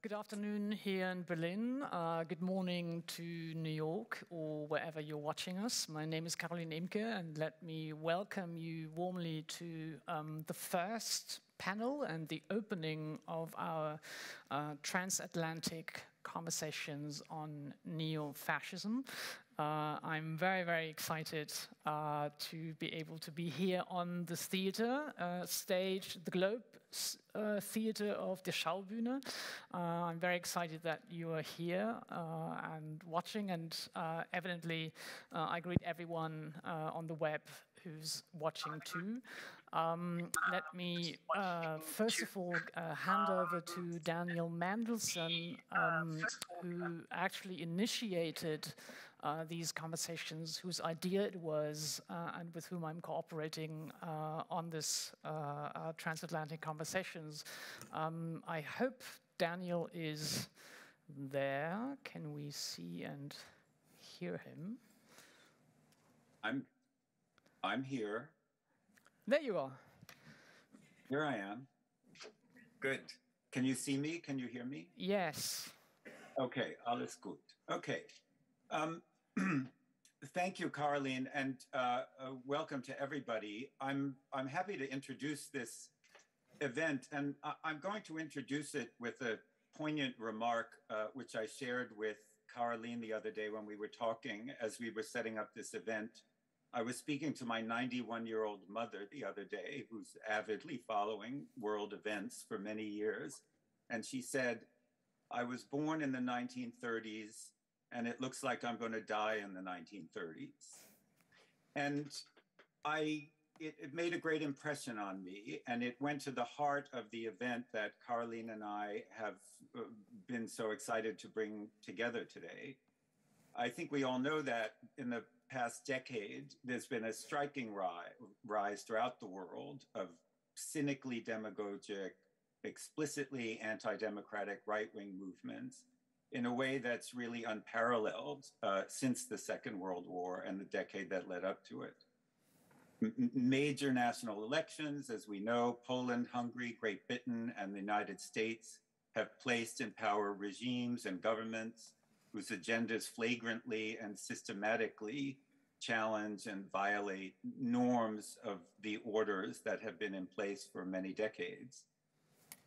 good afternoon here in Berlin. Uh, good morning to New York or wherever you're watching us. My name is Carolin Emcke, and let me welcome you warmly to um, the first panel and the opening of our uh, transatlantic conversations on neo-fascism. Uh, I'm very, very excited uh, to be able to be here on this theater uh, stage, the Globe uh, Theater of the Schaubühne. Uh, I'm very excited that you are here uh, and watching, and evidently I greet everyone on the web who's watching too. Um, let me uh, first of all uh, hand over to Daniel Mendelsohn, um, who actually initiated uh, these conversations, whose idea it was, uh, and with whom I'm cooperating uh, on this uh, transatlantic conversations. Um, I hope Daniel is there. Can we see and hear him? I'm, I'm here. There you are. Here I am. Good. Can you see me? Can you hear me? Yes. Okay, alles gut. Okay. Um, thank you, Caroline, and uh, uh, welcome to everybody. I'm I'm happy to introduce this event, and I'm going to introduce it with a poignant remark, uh, which I shared with Caroline the other day when we were talking as we were setting up this event. I was speaking to my 91 year old mother the other day, who's avidly following world events for many years. And she said, I was born in the 1930s, and it looks like I'm going to die in the 1930s. And I, it, it, made a great impression on me, and it went to the heart of the event that Caroline and I have uh, been so excited to bring together today. I think we all know that in the past decade, there's been a striking rise, rise throughout the world of cynically demagogic, explicitly anti democratic right wing movements in a way that's really unparalleled uh, since the Second World War and the decade that led up to it. Major national elections, as we know, Poland, Hungary, Great Britain, and the United States have placed in power regimes and governments whose agendas flagrantly and systematically challenge and violate norms of the orders that have been in place for many decades.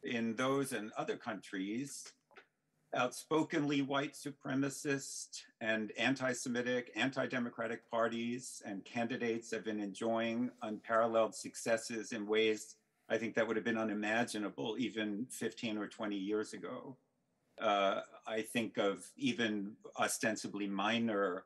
In those and other countries, outspokenly white supremacist and anti Semitic, anti democratic parties and candidates have been enjoying unparalleled successes in ways I think that would have been unimaginable even 15 or 20 years ago. Uh, I think of even ostensibly minor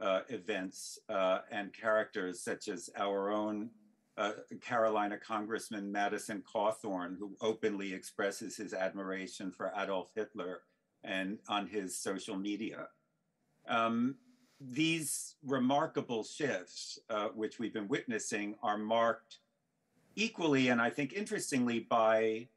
uh, events uh, and characters such as our own uh, Carolina Congressman Madison Cawthorn, who openly expresses his admiration for Adolf Hitler and on his social media. Um, these remarkable shifts, uh, which we've been witnessing, are marked equally and I think interestingly by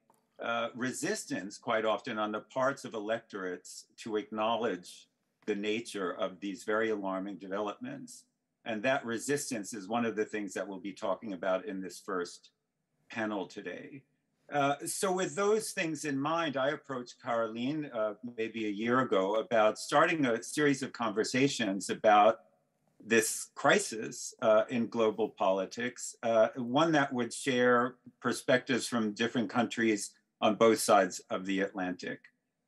uh, resistance quite often on the parts of electorates to acknowledge the nature of these very alarming developments. And that resistance is one of the things that we'll be talking about in this first panel today. Uh, so, with those things in mind, I approached Caroline uh, maybe a year ago about starting a series of conversations about this crisis uh, in global politics, uh, one that would share perspectives from different countries on both sides of the Atlantic.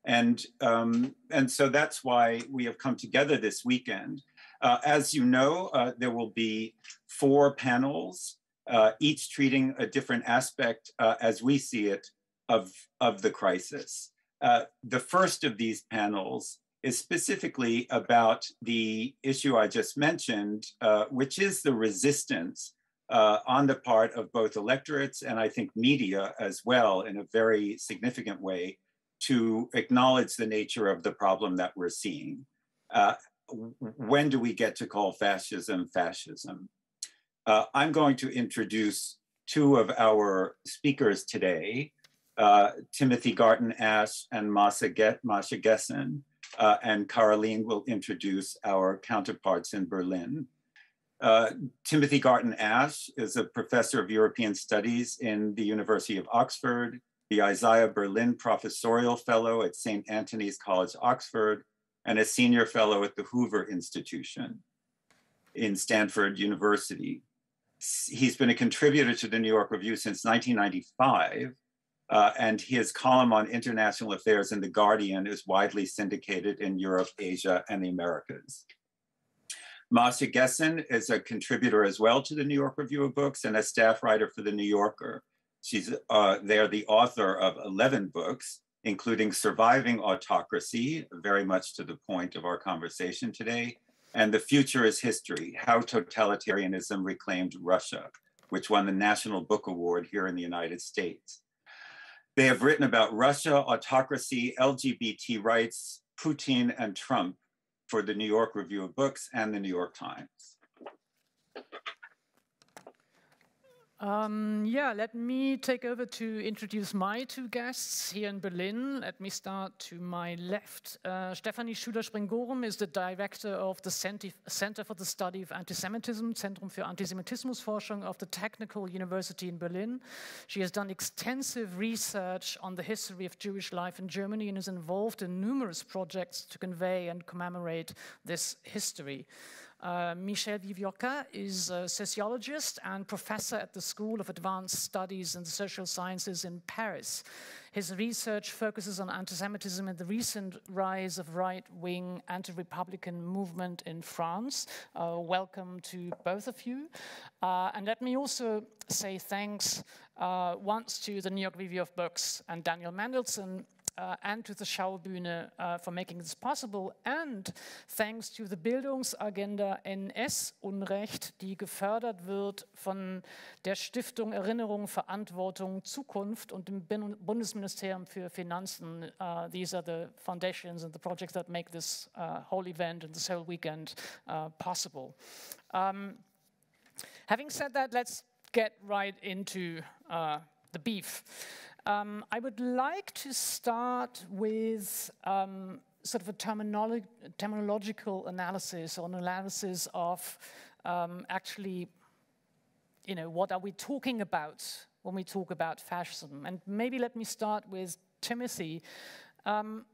And, um, and so that's why we have come together this weekend. Uh, as you know, there will be four panels, uh, each treating a different aspect uh, as we see it of, of the crisis. Uh, the first of these panels is specifically about the issue I just mentioned, uh, which is the resistance uh, on the part of both electorates and I think media as well, in a very significant way, to acknowledge the nature of the problem that we're seeing. Uh, when do we get to call fascism fascism? Uh, I'm going to introduce two of our speakers today, uh, Timothy Garton Ash and Masha, Masha Gessen, uh, and Caroline will introduce our counterparts in Berlin. Uh, Timothy Garton Ash is a professor of European studies in the University of Oxford, the Isaiah Berlin Professorial Fellow at St. Antony's College, Oxford, and a Senior Fellow at the Hoover Institution in Stanford University. He's been a contributor to the New York Review since 1995, uh, and his column on international affairs in The Guardian is widely syndicated in Europe, Asia, and the Americas. Masha Gessen is a contributor as well to the New York Review of Books and a staff writer for the New Yorker. She's uh, they're the author of 11 books, including Surviving Autocracy, very much to the point of our conversation today, and The Future is History, How Totalitarianism Reclaimed Russia, which won the National Book Award here in the United States. They have written about Russia, autocracy, LGBT rights, Putin, and Trump for the New York Review of Books and the New York Times. Um, yeah, let me take over to introduce my two guests here in Berlin. Let me start to my left. Uh, Stefanie Schüler-Springorum is the director of the Center for the Study of Antisemitism, Zentrum für Antisemitismusforschung of the Technical University in Berlin. She has done extensive research on the history of Jewish life in Germany and is involved in numerous projects to convey and commemorate this history. Uh, Michel Wieviorka is a sociologist and professor at the School of Advanced Studies in the Social Sciences in Paris. His research focuses on anti-Semitism and the recent rise of right-wing anti-Republican movement in France. Uh, welcome to both of you. Uh, and let me also say thanks uh, once to the New York Review of Books and Daniel Mendelsohn uh, and to the Schaubühne uh, for making this possible. And thanks to the Bildungsagenda NS Unrecht, die gefördert wird von der Stiftung Erinnerung, Verantwortung, Zukunft und dem Bundesministerium für Finanzen. Uh, these are the foundations and the projects that make this uh, whole event and this whole weekend uh, possible. Um, having said that, let's get right into uh, the beef. Um, I would like to start with um, sort of a terminolog terminological analysis or an analysis of um, actually, you know, what are we talking about when we talk about fascism? And maybe let me start with Timothy. Um,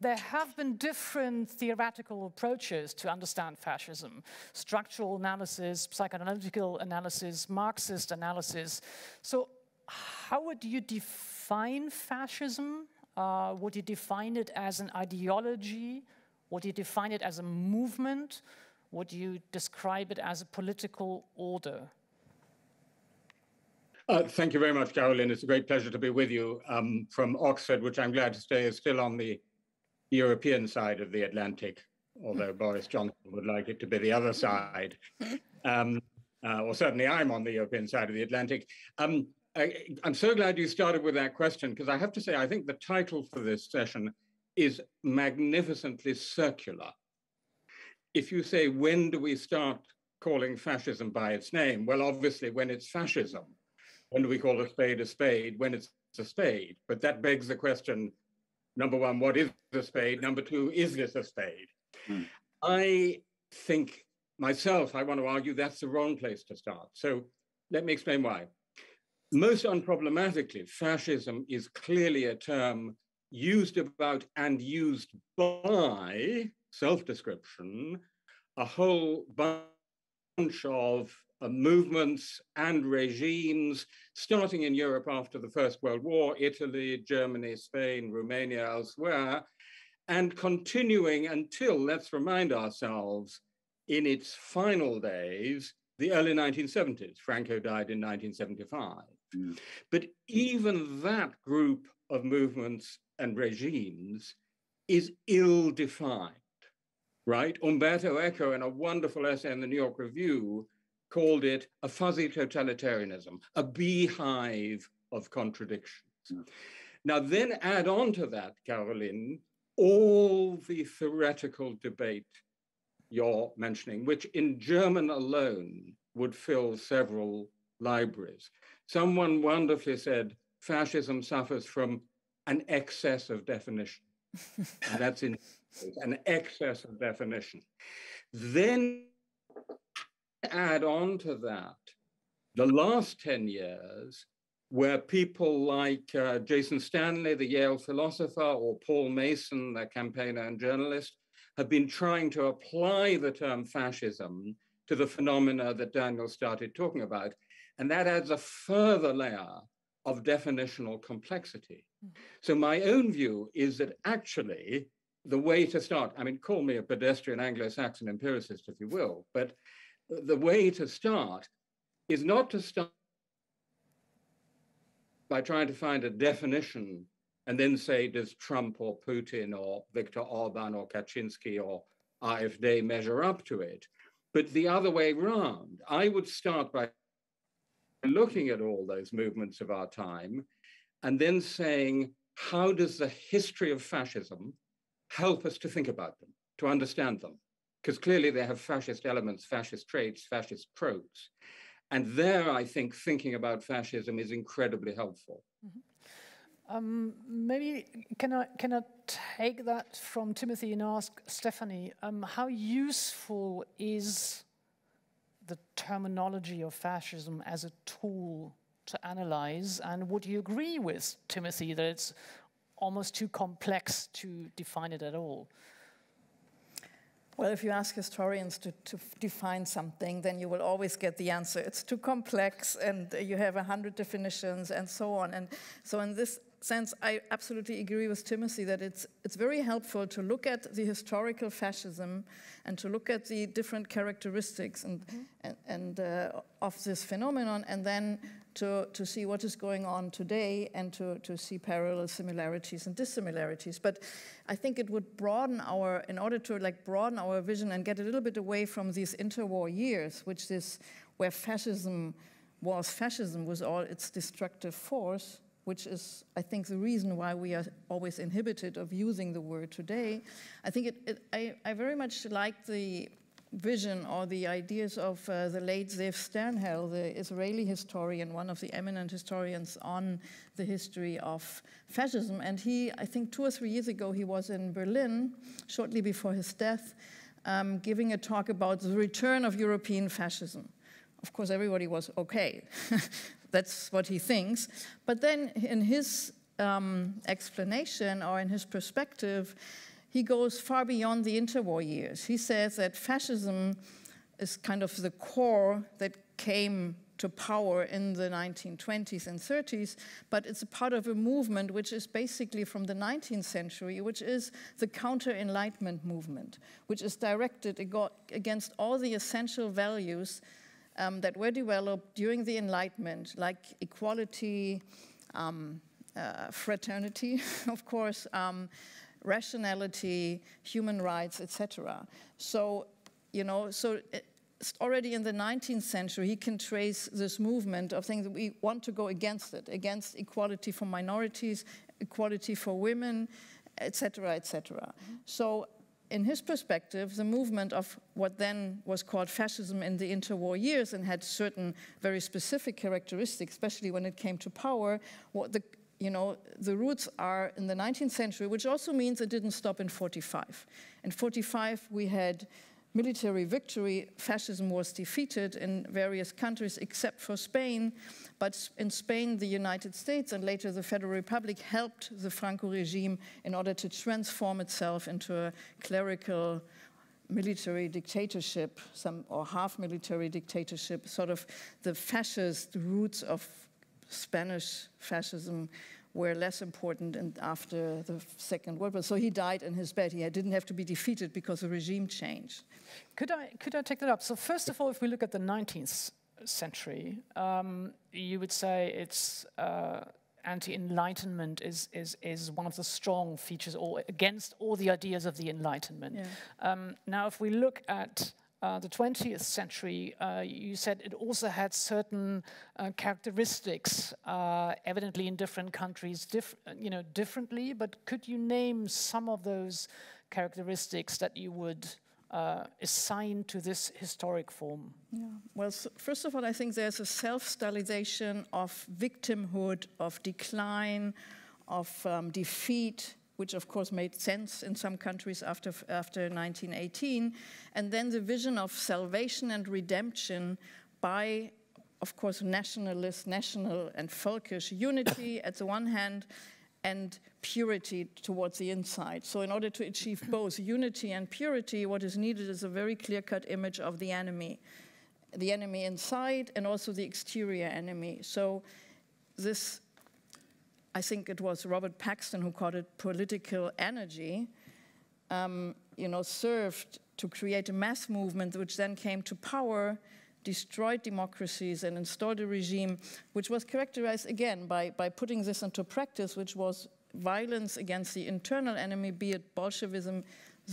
there have been different theoretical approaches to understand fascism structural analysis, psychoanalytical analysis, Marxist analysis. So, how would you define fascism? Uh, would you define it as an ideology? Would you define it as a movement? Would you describe it as a political order? Uh, thank you very much, Caroline. It's a great pleasure to be with you um, from Oxford, which I'm glad to say is still on the European side of the Atlantic, although Boris Johnson would like it to be the other side. Um, uh, or certainly I'm on the European side of the Atlantic. Um, I, am so glad you started with that question because I have to say, I think the title for this session is magnificently circular. If you say, when do we start calling fascism by its name? Well, obviously, when it's fascism. When do we call a spade a spade? When it's a spade. But that begs the question number one, what is a spade? Number two, is this a spade? Hmm. I think myself, I want to argue that's the wrong place to start. So let me explain why most unproblematically, fascism is clearly a term used about and used by self description a whole bunch of uh, movements and regimes, starting in Europe after the First World War, Italy, Germany, Spain, Romania, elsewhere, and continuing until, let's remind ourselves, in its final days, the early 1970s. Franco died in 1975. Mm. But even that group of movements and regimes is ill defined, right? Umberto Eco, in a wonderful essay in the New York Review, called it a fuzzy totalitarianism, a beehive of contradictions. Mm. Now, then add on to that, Caroline, all the theoretical debate you're mentioning, which in German alone would fill several libraries. Someone wonderfully said fascism suffers from an excess of definition. and that's in an excess of definition. Then add on to that the last 10 years where people like uh, Jason Stanley, the Yale philosopher, or Paul Mason, the campaigner and journalist, have been trying to apply the term fascism to the phenomena that Daniel started talking about. And that adds a further layer of definitional complexity. Mm. So my own view is that actually the way to start, I mean, call me a pedestrian Anglo-Saxon empiricist if you will, but the way to start is not to start by trying to find a definition and then say, does Trump or Putin or Viktor Orban or Kaczynski or AfD measure up to it? But the other way around, I would start by looking at all those movements of our time and then saying, how does the history of fascism help us to think about them, to understand them? Because clearly they have fascist elements, fascist traits, fascist tropes. And there, I think thinking about fascism is incredibly helpful. Mm -hmm. Um, maybe can I can I take that from Timothy and ask Stefanie um, how useful is the terminology of fascism as a tool to analyze, and would you agree with Timothy that it's almost too complex to define it at all? Well, if you ask historians to, to, define something, then you will always get the answer. It's too complex, and you have a hundred definitions, and so on. And so, in this sense, I absolutely agree with Timothy that it's it's very helpful to look at the historical fascism and to look at the different characteristics and mm -hmm. and, and uh, of this phenomenon, and then to, to see what is going on today and to, to see parallel similarities and dissimilarities. But I think it would broaden our, in order to like broaden our vision and get a little bit away from these interwar years, which is where fascism was fascism with all its destructive force, which is, I think, the reason why we are always inhibited of using the word today. I think it, it I, I very much like the vision or the ideas of uh, the late Zeev Sternhell, the Israeli historian, one of the eminent historians on the history of fascism. And he, I think two or three years ago, he was in Berlin, shortly before his death, um, giving a talk about the return of European fascism. Of course, everybody was okay. That's what he thinks. But then in his um, explanation or in his perspective, he goes far beyond the interwar years. He says that fascism is kind of the core that came to power in the 1920s and 30s, but it's a part of a movement which is basically from the 19th century, which is the counter Enlightenment movement, which is directed against all the essential values um, that were developed during the Enlightenment, like equality, um, uh, fraternity, of course, um, rationality, human rights, etc. So, you know, so already in the 19th century, he can trace this movement of things that we want to go against it, against equality for minorities, equality for women, etc., etc. Mm -hmm. So in his perspective, the movement of what then was called fascism in the interwar years and had certain very specific characteristics, especially when it came to power, what the you know, the roots are in the 19th century, which also means it didn't stop in 45. In 45, we had military victory. Fascism was defeated in various countries except for Spain. But in Spain, the United States and later the Federal Republic helped the Franco regime in order to transform itself into a clerical military dictatorship, some or half military dictatorship, sort of the fascist roots of Spanish fascism were less important and after the Second World War. So he died in his bed. He didn't have to be defeated because the regime changed. Could I, could I take that up? So first of all, if we look at the 19th century, um, you would say it's uh, anti-enlightenment is, is, is one of the strong features or against all the ideas of the Enlightenment. Yeah. Um, now, if we look at uh, the 20th century, uh, you said it also had certain uh, characteristics, uh, evidently in different countries, you know, differently. But could you name some of those characteristics that you would uh, assign to this historic form? Yeah. Well, so first of all, I think there's a self-stylization of victimhood, of decline, of um, defeat, which of course made sense in some countries after, after 1918, and then the vision of salvation and redemption by of course, nationalist, national, and folkish unity at the one hand, and purity towards the inside. So, in order to achieve both unity and purity, what is needed is a very clear cut image of the enemy the enemy inside and also the exterior enemy. So, this, I think it was Robert Paxton who called it political energy, um, you know, served to create a mass movement which then came to power destroyed democracies and installed a regime which was characterized again by, by putting this into practice, which was violence against the internal enemy, be it Bolshevism,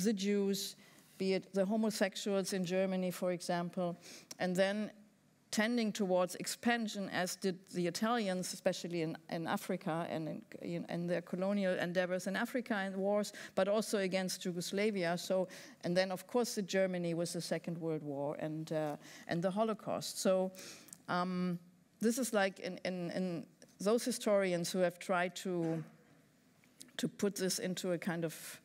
the Jews, be it the homosexuals in Germany, for example, and then tending towards expansion, as did the Italians, especially in, in Africa and in, in, their colonial endeavors in Africa and wars, but also against Yugoslavia. So, and then of course the Germany was the Second World War and uh, and the Holocaust. So, um, this is like in, in, in those historians who have tried to to put this into a kind of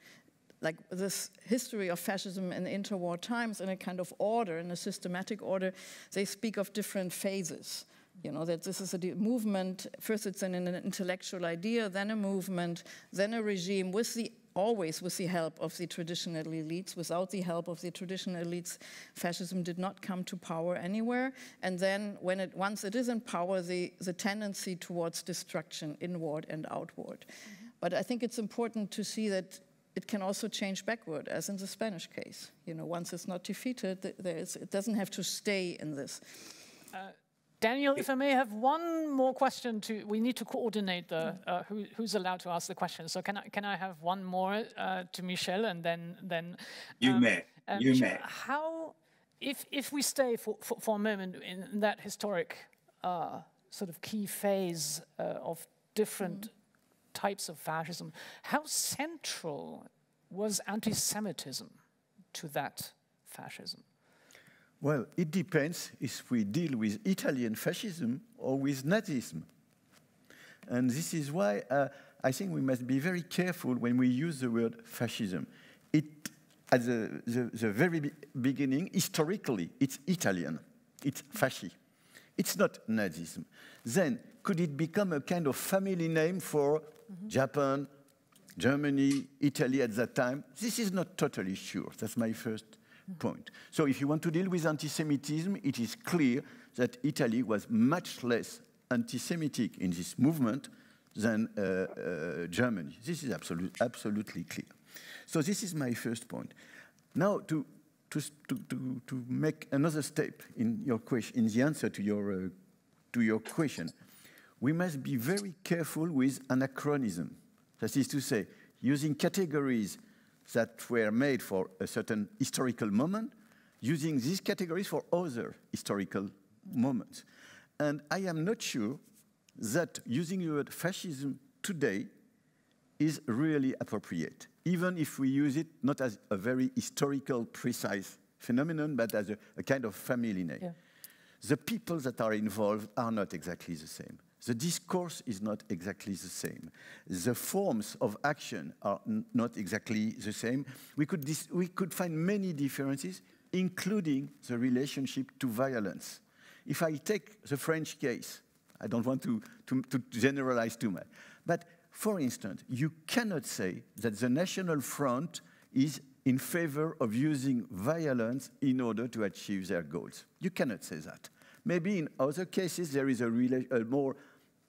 like this history of fascism in interwar times in a kind of order, in a systematic order, they speak of different phases. You know, that this is a movement, first it's an, an intellectual idea, then a movement, then a regime with the always with the help of the traditional elites. Without the help of the traditional elites, fascism did not come to power anywhere. And then, when it, once it is in power, the, the tendency towards destruction, inward and outward. Mm -hmm. But I think it's important to see that it can also change backward, as in the Spanish case. You know, once it's not defeated, it doesn't have to stay in this. Uh, Daniel, if I may have one more question to, we need to coordinate the, uh, who, who's allowed to ask the question. So can I, can I have one more uh, to Michel and then, then You um, may, uh, you Michel, may. How, if, if we stay for, for, for a moment in that historic uh, sort of key phase uh, of different mm types of fascism. How central was anti Semitism to that fascism? Well, it depends if we deal with Italian fascism or with Nazism. And this is why uh, I think we must be very careful when we use the word fascism. It, at the, the, the very beginning, historically, it's Italian, it's fasci. It's not Nazism. Then, could it become a kind of family name for -hmm. Japan, Germany, Italy at that time. This is not totally sure. That's my first point. So if you want to deal with anti-Semitism, it is clear that Italy was much less anti-Semitic in this movement than uh, uh, Germany. This is absolute, absolutely clear. So this is my first point. Now to, to, to, to, make another step in your question, in the answer to your, uh, to your question, we must be very careful with anachronism. That is to say, using categories that were made for a certain historical moment, using these categories for other historical moments. And I am not sure that using the word fascism today is really appropriate, even if we use it not as a very historical, precise phenomenon, but as a, a kind of family name. Yeah. The people that are involved are not exactly the same. The discourse is not exactly the same. The forms of action are not exactly the same. We could, we could find many differences, including the relationship to violence. If I take the French case, I don't want to, to, to generalize too much, but for instance, you cannot say that the National Front is in favor of using violence in order to achieve their goals. You cannot say that. Maybe in other cases there is a, a more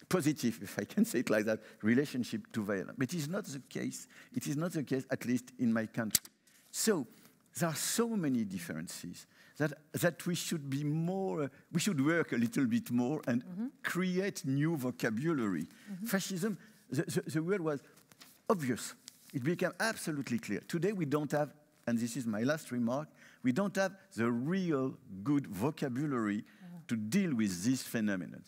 positive, if I can say it like that, relationship to violence. But it is not the case. It is not the case, at least in my country. So there are so many differences that, that we should be more, uh, we should work a little bit more and mm -hmm. create new vocabulary. Mm -hmm. Fascism, the, the, the word was obvious. It became absolutely clear. Today we don't have, and this is my last remark, we don't have the real good vocabulary. To deal with these phenomena.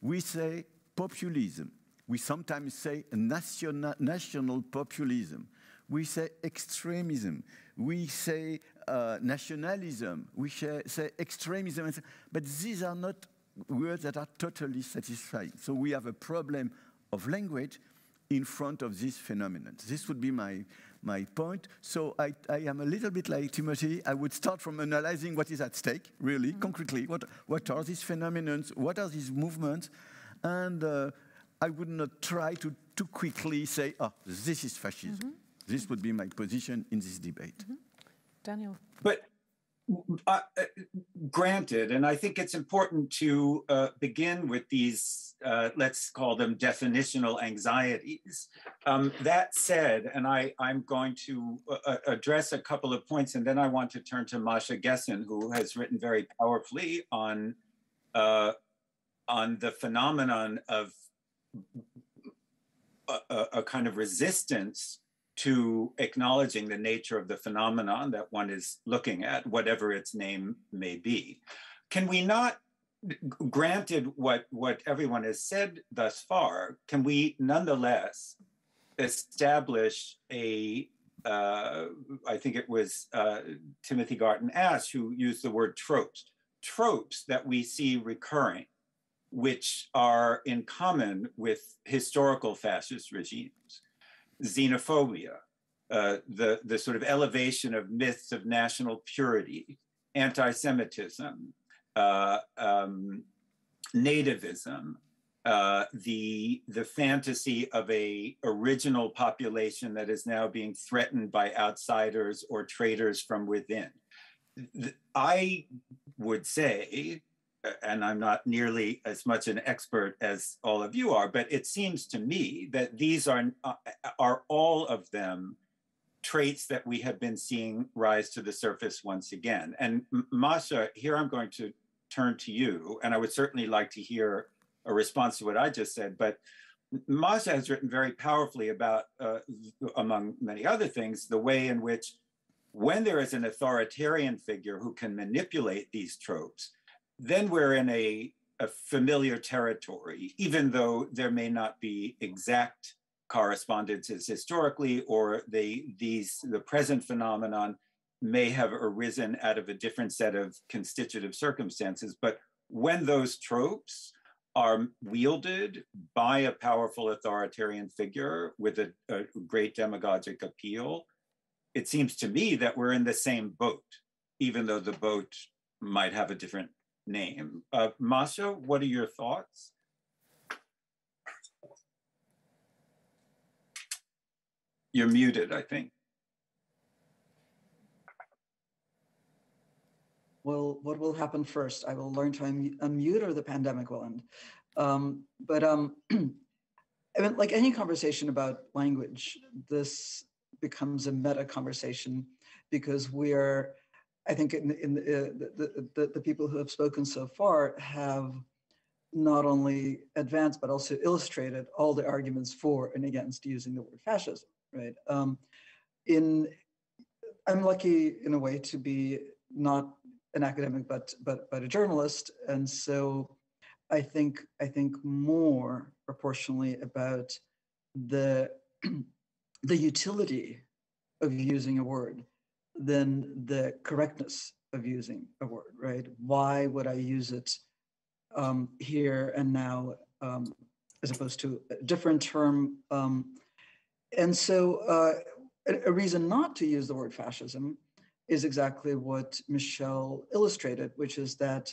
We say populism. We sometimes say national, national populism. We say extremism. We say uh, nationalism. We say extremism. But these are not words that are totally satisfying. So we have a problem of language in front of this phenomenon. This would be my, my point. So I, I am a little bit like Timothy. I would start from analyzing what is at stake, really, mm-hmm. concretely. What, what are these phenomena? What are these movements? And uh, I would not try to too quickly say, oh, this is fascism. Mm-hmm. This would be my position in this debate. Mm-hmm. Daniel. But uh, granted, and I think it's important to uh, begin with these, uh, let's call them definitional anxieties. Um, that said, and I, I'm going to uh, uh, address a couple of points, and then I want to turn to Masha Gessen, who has written very powerfully on, uh, on the phenomenon of a, a kind of resistance to acknowledging the nature of the phenomenon that one is looking at, whatever its name may be. Can we not, granted what, what everyone has said thus far, can we nonetheless establish a uh, I think it was uh, Timothy Garton Ash who used the word tropes, tropes that we see recurring, which are in common with historical fascist regimes xenophobia, uh, the, the sort of elevation of myths of national purity, anti Semitism, uh, um, nativism. Uh, the the fantasy of a original population that is now being threatened by outsiders or traitors from within. I would say and I'm not nearly as much an expert as all of you are, but it seems to me that these are, uh, are all of them traits that we have been seeing rise to the surface once again. And Masha, here I'm going to turn to you, and I would certainly like to hear a response to what I just said, but Masha has written very powerfully about, uh, among many other things, the way in which when there is an authoritarian figure who can manipulate these tropes, then we're in a, a familiar territory, even though there may not be exact correspondences historically, or they, these, the present phenomenon may have arisen out of a different set of constitutive circumstances. But when those tropes are wielded by a powerful authoritarian figure with a, a, great demagogic appeal, it seems to me that we're in the same boat, even though the boat might have a different name. Uh, Masha, what are your thoughts? You're muted, I think. Well, what will happen first? I will learn to unmute or the pandemic will end. Um, but um, I mean, like any conversation about language, this becomes a meta conversation because we're I think in, in uh, the, the, the, people who have spoken so far have not only advanced but also illustrated all the arguments for and against using the word fascism. Right. Um, in I'm lucky in a way to be not an academic but but but a journalist, and so I think I think more proportionally about the the utility of using a word than the correctness of using a word, right? Why would I use it um, here and now um, as opposed to a different term? Um, and so uh, a, reason not to use the word fascism is exactly what Michel illustrated, which is that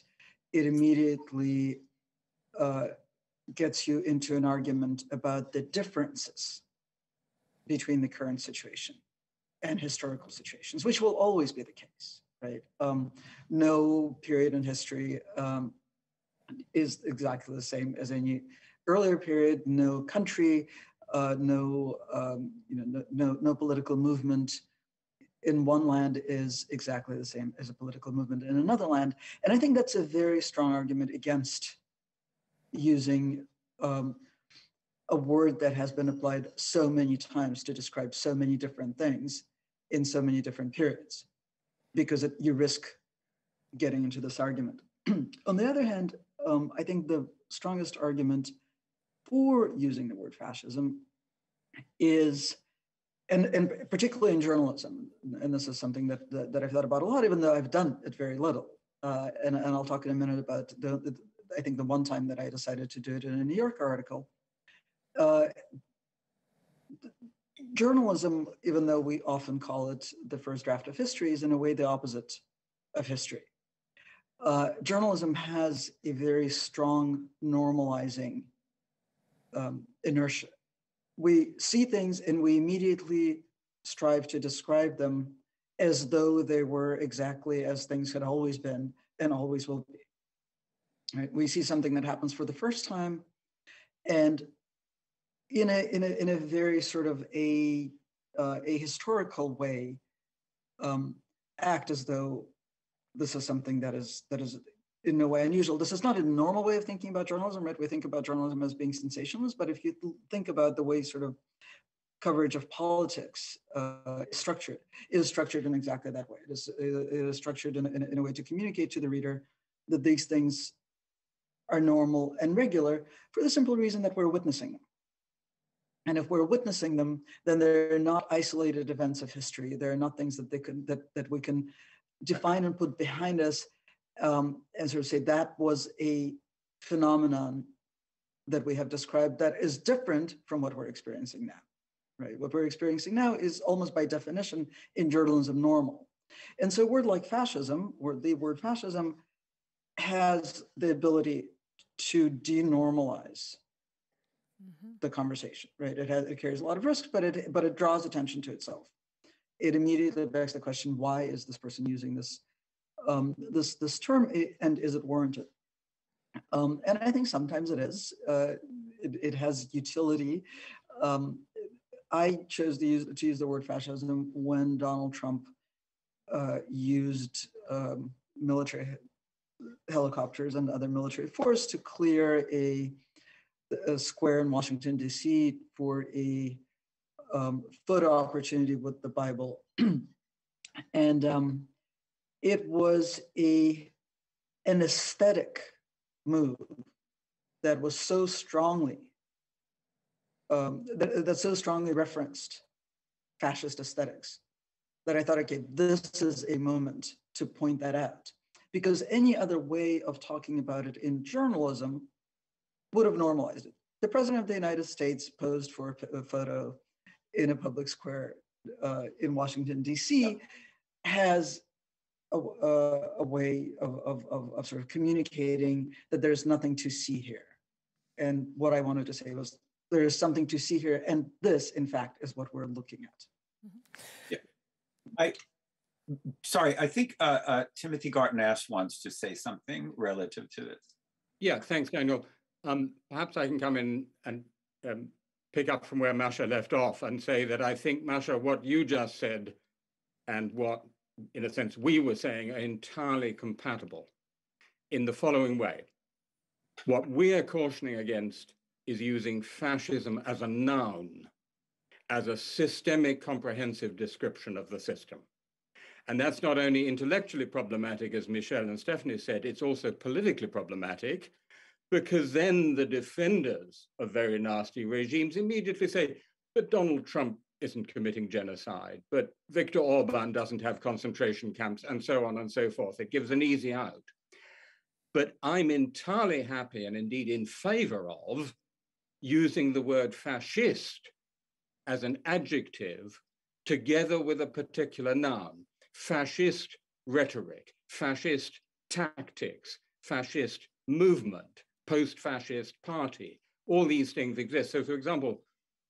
it immediately uh, gets you into an argument about the differences between the current situation and historical situations, which will always be the case, right? Um, no period in history um, is exactly the same as any earlier period. No country, uh, no, um, you know, no, no, no political movement in one land is exactly the same as a political movement in another land. And I think that's a very strong argument against using um, a word that has been applied so many times to describe so many different things in so many different periods because it, you risk getting into this argument. On the other hand, um, I think the strongest argument for using the word fascism is, and, and particularly in journalism, and this is something that, that, that I've thought about a lot, even though I've done it very little. Uh, and, and I'll talk in a minute about the, the, I think the one time that I decided to do it in a New Yorker article. Uh, journalism, even though we often call it the first draft of history, is in a way the opposite of history. Uh, journalism has a very strong normalizing um, inertia. We see things and we immediately strive to describe them as though they were exactly as things had always been and always will be. Right? We see something that happens for the first time, and in a in a in a very sort of a uh, a historical way, um, act as though this is something that is that is in no way unusual. This is not a normal way of thinking about journalism, right? We think about journalism as being sensationalist, but if you think about the way sort of coverage of politics uh, is structured, is structured in exactly that way. It is, it is structured in, in, in a way to communicate to the reader that these things are normal and regular for the simple reason that we're witnessing them. And if we're witnessing them, then they're not isolated events of history. They're not things that they can that that we can define and put behind us um, and sort of say that was a phenomenon that we have described that is different from what we're experiencing now. Right? What we're experiencing now is almost by definition in journalism normal. And so a word like fascism, or the word fascism, has the ability to denormalize mm-hmm. the conversation, right? It, has, it carries a lot of risks, but it, but it draws attention to itself. It immediately begs the question, why is this person using this, um, this, this term and is it warranted? Um, and I think sometimes it is. Uh, it, it, has utility. Um, I chose to use, to use the word fascism when Donald Trump uh, used um, military helicopters and other military force to clear a, a square in Washington, D.C. for a um, photo opportunity with the Bible. and um, it was a, an aesthetic move that was so strongly, um, that, that so strongly referenced fascist aesthetics that I thought, okay, this is a moment to point that out because any other way of talking about it in journalism would have normalized it. The president of the United States posed for a photo in a public square uh, in Washington, D.C., has a, a, way of, of, of, of sort of communicating that there's nothing to see here. And what I wanted to say was there is something to see here, and this, in fact, is what we're looking at. Yeah, I sorry, I think uh, uh, Timothy Garton Ash wants to say something relative to this. Yeah, thanks, Daniel. Um, perhaps I can come in and um, pick up from where Masha left off and say that I think, Masha, what you just said and what, in a sense, we were saying are entirely compatible in the following way. What we are cautioning against is using fascism as a noun, as a systemic comprehensive description of the system. And that's not only intellectually problematic, as Michel and Stefanie said, it's also politically problematic because then the defenders of very nasty regimes immediately say, but Donald Trump isn't committing genocide, but Viktor Orban doesn't have concentration camps, and so on and so forth. It gives an easy out. But I'm entirely happy and indeed in favor of using the word fascist as an adjective together with a particular noun fascist rhetoric, fascist tactics, fascist movement, post fascist party. All these things exist. So, for example,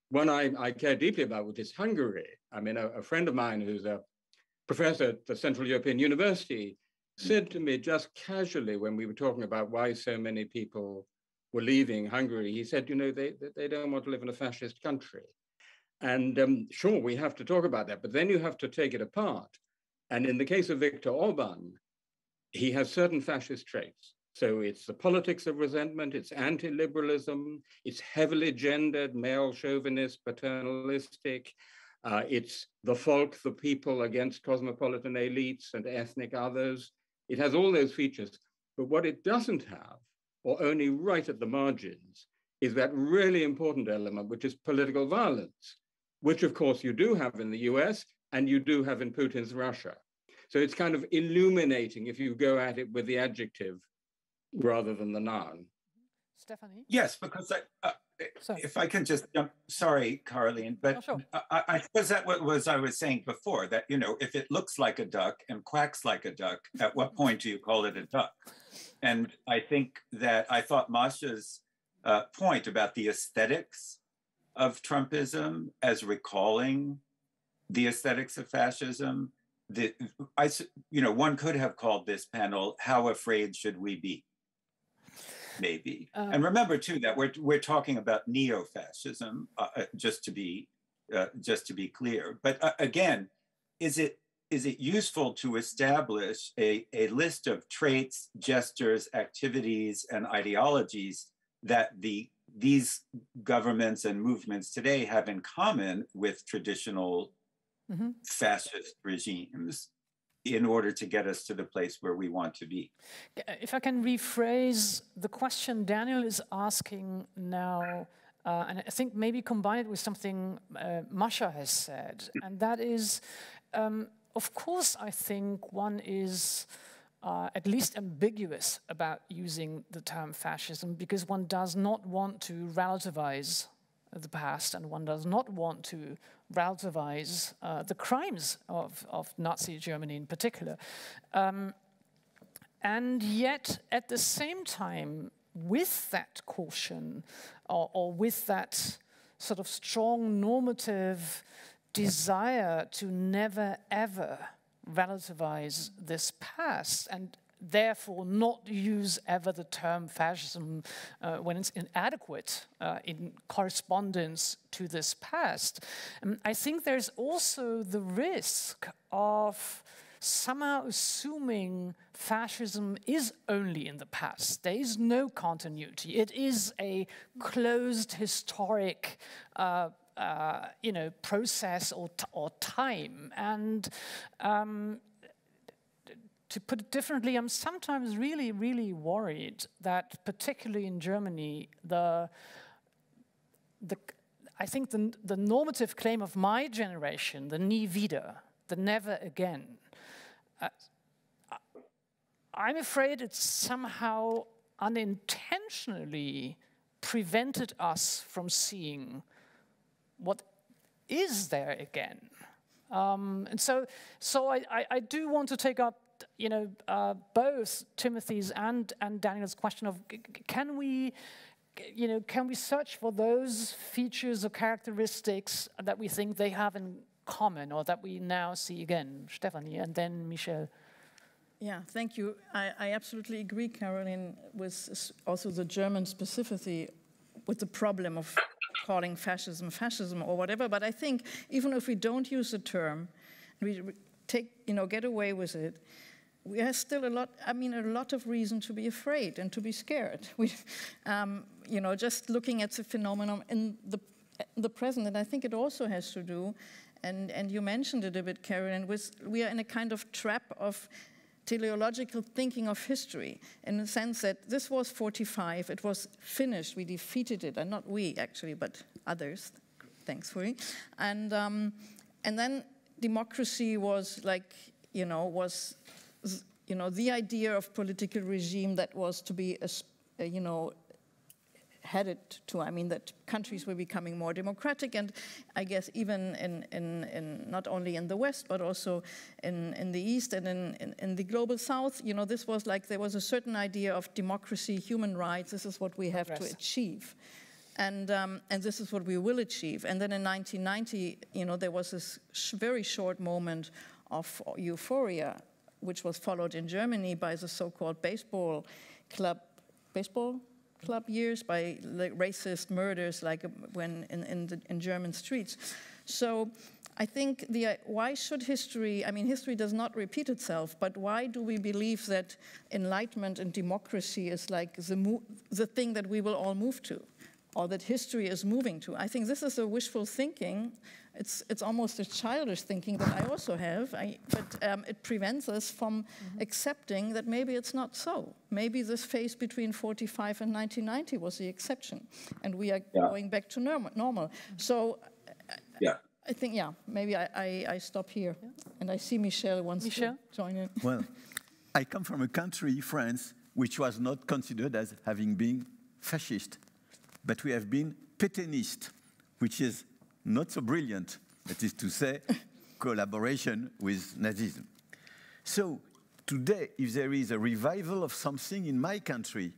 one I, I care deeply about, which is Hungary. I mean, a, a friend of mine who's a professor at the Central European University said to me just casually when we were talking about why so many people were leaving Hungary, he said, you know, they, they don't want to live in a fascist country. And um, sure, we have to talk about that, but then you have to take it apart and in the case of Viktor Orban, he has certain fascist traits. So it's the politics of resentment, it's anti liberalism, it's heavily gendered, male chauvinist, paternalistic. Uh, it's the folk, the people against cosmopolitan elites and ethnic others. It has all those features. But what it doesn't have, or only right at the margins, is that really important element, which is political violence, which of course you do have in the US and you do have in Putin's Russia. So it's kind of illuminating if you go at it with the adjective rather than the noun. Stefanie? Yes, because I, uh, if I can just jump, sorry, Caroline, but Oh, sure. I, I suppose that what was I was saying before that, you know, if it looks like a duck and quacks like a duck, at what point do you call it a duck? And I think that I thought Masha's uh, point about the aesthetics of Trumpism as recalling the aesthetics of fascism, the, I, s- you know, one could have called this panel, How Afraid Should We Be? Maybe. Uh, and remember too that we're, we're talking about neo-fascism, uh, uh, just to be uh, just to be clear. But uh, again, is it is it useful to establish a, a list of traits, gestures, activities, and ideologies that the these governments and movements today have in common with traditional Mhm. fascist regimes in order to get us to the place where we want to be? Uh, If I can rephrase the question Daniel is asking now, uh, and I think maybe combine it with something uh, Masha has said, and that is, um, of course, I think one is uh, at least ambiguous about using the term fascism because one does not want to relativize the past and one does not want to relativize uh, the crimes of, of Nazi Germany in particular. Um, and yet, at the same time, with that caution or, or with that sort of strong normative desire to never ever relativize this past and therefore not use ever the term fascism uh, when it's inadequate uh, in correspondence to this past. Um, I think there's also the risk of somehow assuming fascism is only in the past. There is no continuity. It is a closed historic, uh, uh, you know, process or, or time. And um, to put it differently, I'm sometimes really, really worried that, particularly in Germany, the the I think the, the normative claim of my generation, the nie wieder, the never again, uh, I'm afraid it's somehow unintentionally prevented us from seeing what is there again. Um, and so, so I, I, I do want to take up, you know, uh, both Timothy's and, and Daniel's question of can we, you know, can we search for those features or characteristics that we think they have in common or that we now see again? Stefanie and then Michel. Yeah, thank you. I, I absolutely agree, Carolin, with also the German specificity with the problem of calling fascism fascism or whatever. But I think even if we don't use the term, we take, you know, get away with it, we have still a lot, I mean, a lot of reason to be afraid and to be scared. We, um, you know, just looking at the phenomenon in the, the present, and I think it also has to do, and, and you mentioned it a bit, Carolin, with we are in a kind of trap of teleological thinking of history in the sense that this was 45, it was finished, we defeated it, and not we actually, but others, thankfully. And, um, and then democracy was like, you know, was, you know, the idea of political regime that was to be, a, a, you know, headed to. I mean, that countries were becoming more democratic, and I guess even in, in, in not only in the West, but also in, in the East and in, in, the global South, you know, this was like there was a certain idea of democracy, human rights, this is what we have to achieve. And, um, and this is what we will achieve. And then in 1990, you know, there was this sh- very short moment of euphoria, which was followed in Germany by the so-called baseball club, baseball club years, by like, racist murders, like when in, in, the, in German streets. So I think the, uh, why should history, I mean, history does not repeat itself, but why do we believe that enlightenment and democracy is like the, the thing that we will all move to? Or that history is moving to. I think this is a wishful thinking. It's, it's almost a childish thinking that I also have, I, but um, it prevents us from mm-hmm. accepting that maybe it's not so. Maybe this phase between 45 and 1990 was the exception, and we are Yeah. going back to normal. normal. So uh, Yeah. I think, yeah, maybe I, I, I stop here. And I see Michel wants Michel? to join in. Well, I come from a country, France, which was not considered as having been fascist, but we have been Pétainist, which is not so brilliant, that is to say, collaboration with Nazism. So today, if there is a revival of something in my country,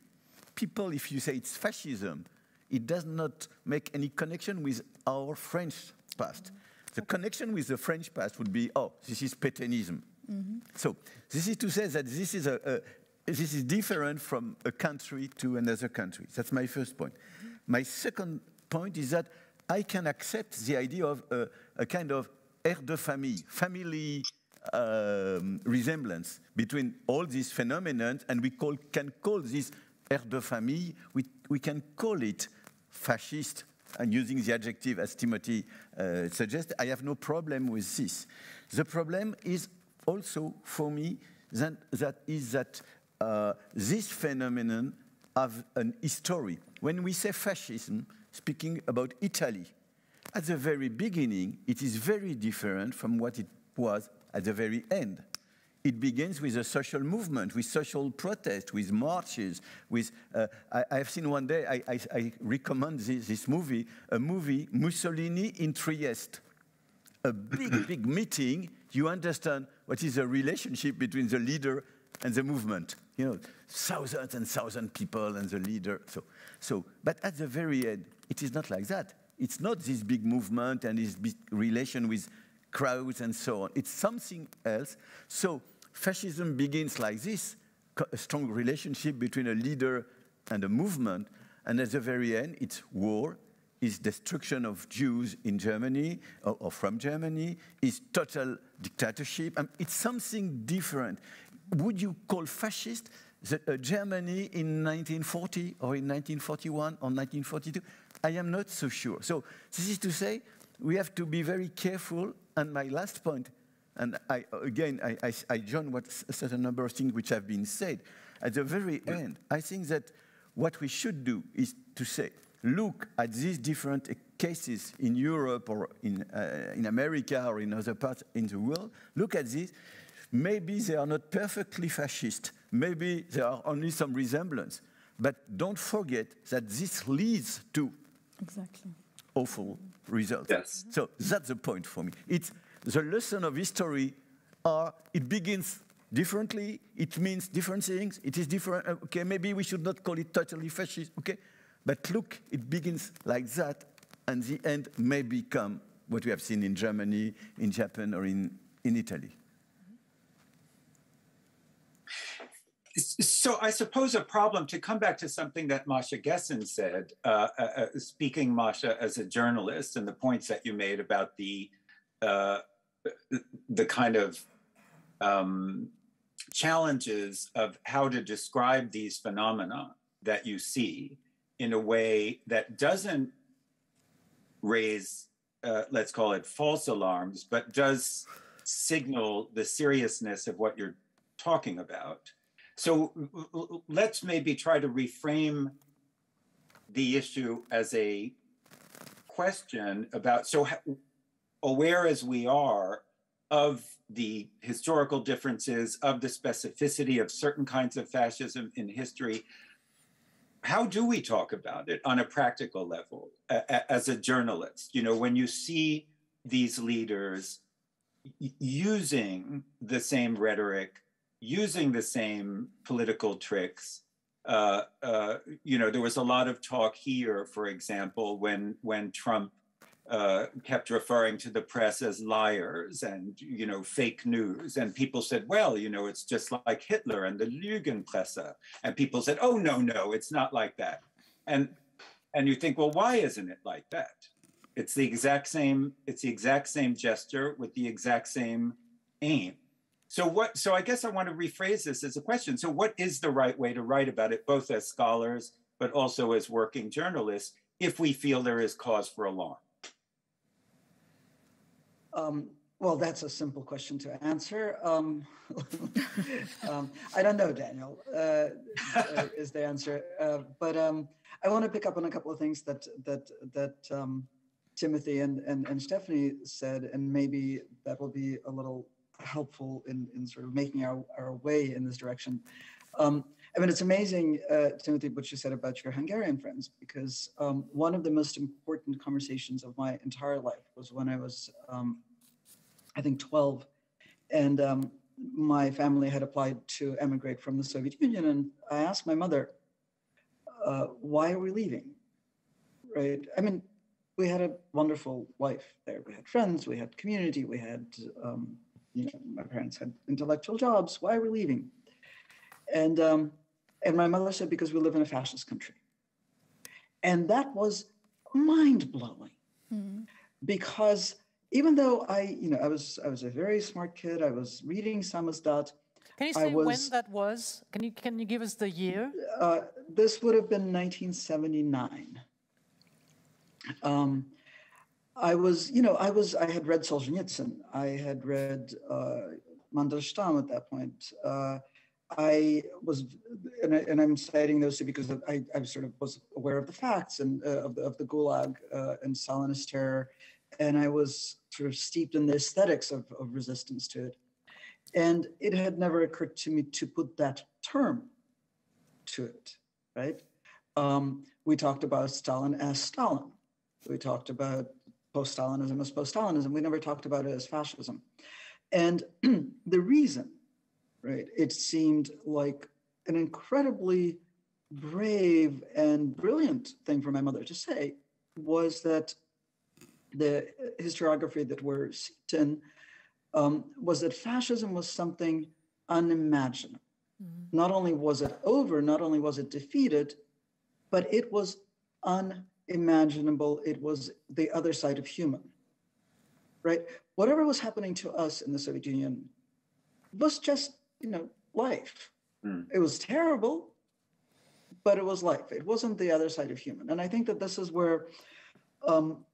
people, if you say it's fascism, it does not make any connection with our French past. The connection with the French past would be, oh, this is Pétainism. Mm -hmm. So this is to say that this is, a, a, this is different from a country to another country. That's my first point. Mm -hmm. My second point is that I can accept the idea of a, a kind of air de famille, family um, resemblance between all these phenomena, and we call, can call this air de famille, we, we can call it fascist, and using the adjective as Timothy uh, suggests, I have no problem with this. The problem is also for me that, that is that uh, this phenomenon have an history. When we say fascism, speaking about Italy, at the very beginning, it is very different from what it was at the very end. It begins with a social movement, with social protest, with marches, with, uh, I, have seen one day, I, I, I recommend this, this, movie, a movie, Mussolini in Trieste. A big, big meeting, you understand what is the relationship between the leader and the movement. You know, thousands and thousands of people and the leader. So, so, but at the very end, it is not like that. It's not this big movement and this big relation with crowds and so on. It's something else. So fascism begins like this, a strong relationship between a leader and a movement, and at the very end, it's war, is destruction of Jews in Germany or, or from Germany, is total dictatorship. Um, it's something different. Would you call fascist the, uh, Germany in 1940 or in 1941 or 1942? I am not so sure. So this is to say, we have to be very careful. And my last point, and I, again, I, I, I join what a certain number of things which have been said. At the very end, I think that what we should do is to say, look at these different cases in Europe or in, uh, in America or in other parts in the world, look at this. Maybe they are not perfectly fascist. Maybe there are only some resemblance. But don't forget that this leads to exactly. awful results. Yes. So that's the point for me. It's the lesson of history are it begins differently, it means different things, it is different. Uh, okay, maybe we should not call it totally fascist, okay? But look, it begins like that, and the end may become what we have seen in Germany, in Japan, or in, in Italy. So I suppose a problem to come back to something that Masha Gessen said, uh, uh, uh, speaking Masha as a journalist, and the points that you made about the uh, the kind of um, challenges of how to describe these phenomena that you see in a way that doesn't raise, uh, let's call it false alarms, but does signal the seriousness of what you're talking about. So let's maybe try to reframe the issue as a question about so aware as we are of the historical differences, of the specificity of certain kinds of fascism in history, how do we talk about it on a practical level as a journalist? You know, when you see these leaders using the same rhetoric, using the same political tricks, uh, uh, you know, there was a lot of talk here, for example, when when Trump uh, kept referring to the press as liars and you know fake news. And people said well you know it's just like hitler and the lügenpresse. And people said oh no no it's not like that. And and you think well why isn't it like that? It's the exact same it's the exact same gesture with the exact same aim so what so i guess i want to rephrase this as a question so what is the right way to write about it both as scholars but also as working journalists if we feel there is cause for alarm um, well, that's a simple question to answer. Um, um, I don't know, Daniel, uh, uh, is the answer. Uh, but um, I want to pick up on a couple of things that that that um, Timothy and, and and Stefanie said, and maybe that will be a little helpful in in sort of making our, our way in this direction. Um, I mean, it's amazing, uh, Timothy, what you said about your Hungarian friends, because um, one of the most important conversations of my entire life was when I was, um, I think, 12. And um, my family had applied to emigrate from the Soviet Union. And I asked my mother, uh, why are we leaving? Right? I mean, we had a wonderful life there. We had friends, we had community, we had, um, you know, my parents had intellectual jobs. Why are we leaving? And um, and my mother said, because we live in a fascist country. And that was mind blowing mm-hmm. because even though I, you know, I was I was a very smart kid. I was reading Samizdat. Can you say was, when that was? Can you can you give us the year? Uh, this would have been 1979. Um, I was, you know, I was I had read Solzhenitsyn. I had read uh, Mandelstam at that point. Uh, I was, and, I, am citing those two because I, I sort of was aware of the facts and uh, of, the, of the Gulag uh, and Stalinist terror, and I was sort of steeped in the aesthetics of, of resistance to it. And it had never occurred to me to put that term to it, right? Um, we talked about Stalin as Stalin. We talked about post-Stalinism as post-Stalinism. We never talked about it as fascism. And the reason right? It seemed like an incredibly brave and brilliant thing for my mother to say was that the historiography that we're steeped in um, was that fascism was something unimaginable. Mm-hmm. Not only was it over, not only was it defeated, but it was unimaginable. It was the other side of human, right? Whatever was happening to us in the Soviet Union was just you know, life. Mm. It was terrible, but it was life. It wasn't the other side of human. And I think that this is where um,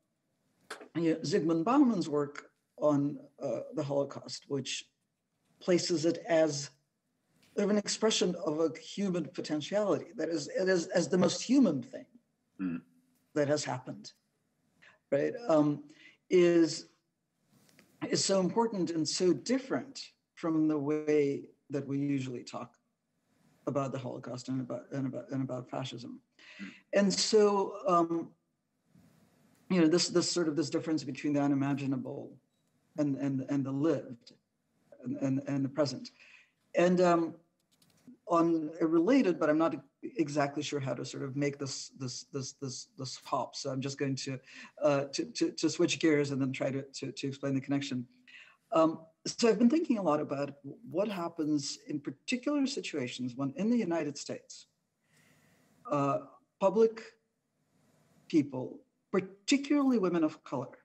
you know, Zygmunt Bauman's work on uh, the Holocaust, which places it as an expression of a human potentiality that is it is as the most human thing mm. That has happened, right? Um, is is so important and so different from the way that we usually talk about the Holocaust and about and about and about fascism. And so um, you know this this sort of this difference between the unimaginable and and and the lived and and, and the present. And um, on a related, but I'm not exactly sure how to sort of make this this this this this hop. So I'm just going to uh, to, to, to switch gears and then try to to, to explain the connection. Um, so I've been thinking a lot about what happens in particular situations when in the United States, uh, public people, particularly women of color,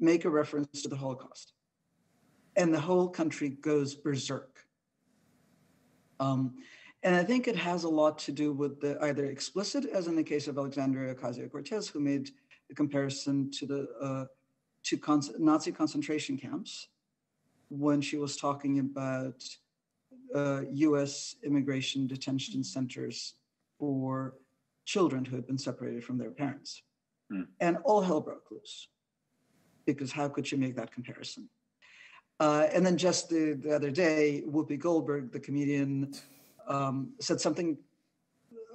make a reference to the Holocaust, and the whole country goes berserk. Um, and I think it has a lot to do with the either explicit, as in the case of Alexandria Ocasio Cortez, who made a comparison to the uh, to con- Nazi concentration camps, when she was talking about uh, US immigration detention centers for children who had been separated from their parents. Mm. And all hell broke loose because how could she make that comparison? Uh, and then just the, the, other day, Whoopi Goldberg, the comedian, um, said something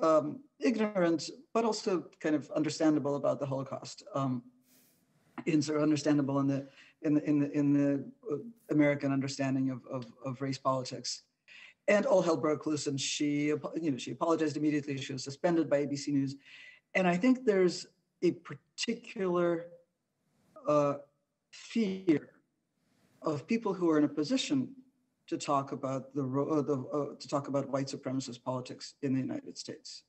um, ignorant, but also kind of understandable about the Holocaust. Um, in sort of understandable in the in the in the, in the uh, American understanding of, of, of race politics. And all hell broke loose, and she you know she apologized immediately. She was suspended by ABC News, and I think there's a particular uh, fear of people who are in a position to talk about the, uh, the uh, to talk about white supremacist politics in the United States,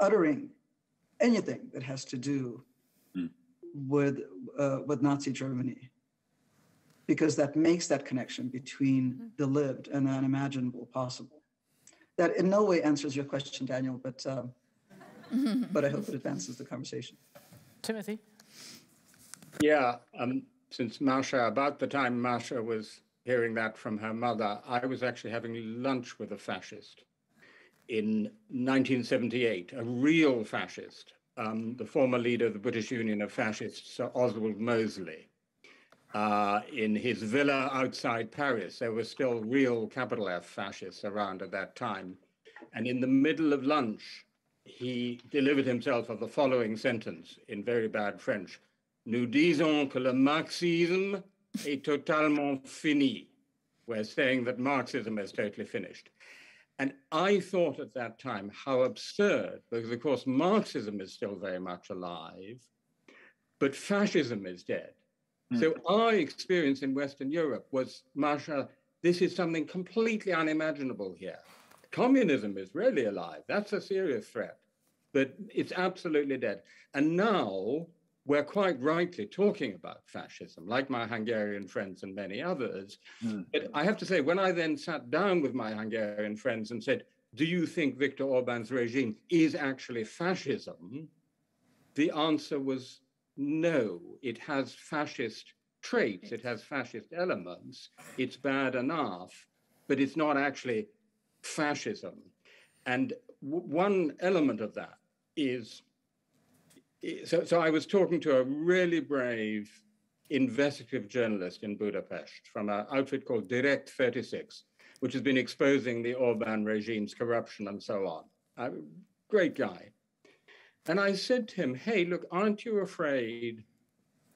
uttering anything that has to do mm. with uh, with Nazi Germany because that makes that connection between mm-hmm. the lived and the unimaginable possible. That in no way answers your question, Daniel, but um, but I hope it advances the conversation. Timothy. Yeah, um, since Masha, about the time Masha was hearing that from her mother, I was actually having lunch with a fascist in 1978, a real fascist, um, the former leader of the British Union of Fascists, Sir Oswald Mosley uh, in his villa outside Paris. There were still real capital F fascists around at that time. And in the middle of lunch, he delivered himself of the following sentence in very bad French. Nous disons que le marxisme est totalement fini. We're saying that Marxism is totally finished. And I thought at that time how absurd, because of course Marxism is still very much alive, but fascism is dead. Mm. So our experience in Western Europe was, Masha, this is something completely unimaginable here. Communism is really alive. That's a serious threat, but it's absolutely dead. And now we're quite rightly talking about fascism, like my Hungarian friends and many others. Mm. But I have to say, when I then sat down with my Hungarian friends and said, Do you think Viktor Orban's regime is actually fascism? The answer was no, it has fascist traits, it has fascist elements, it's bad enough, but it's not actually fascism. And one element of that is so, so I was talking to a really brave investigative journalist in Budapest from an outfit called Direkt36, which has been exposing the Orban regime's corruption and so on. A great guy. And I said to him, hey, look, aren't you afraid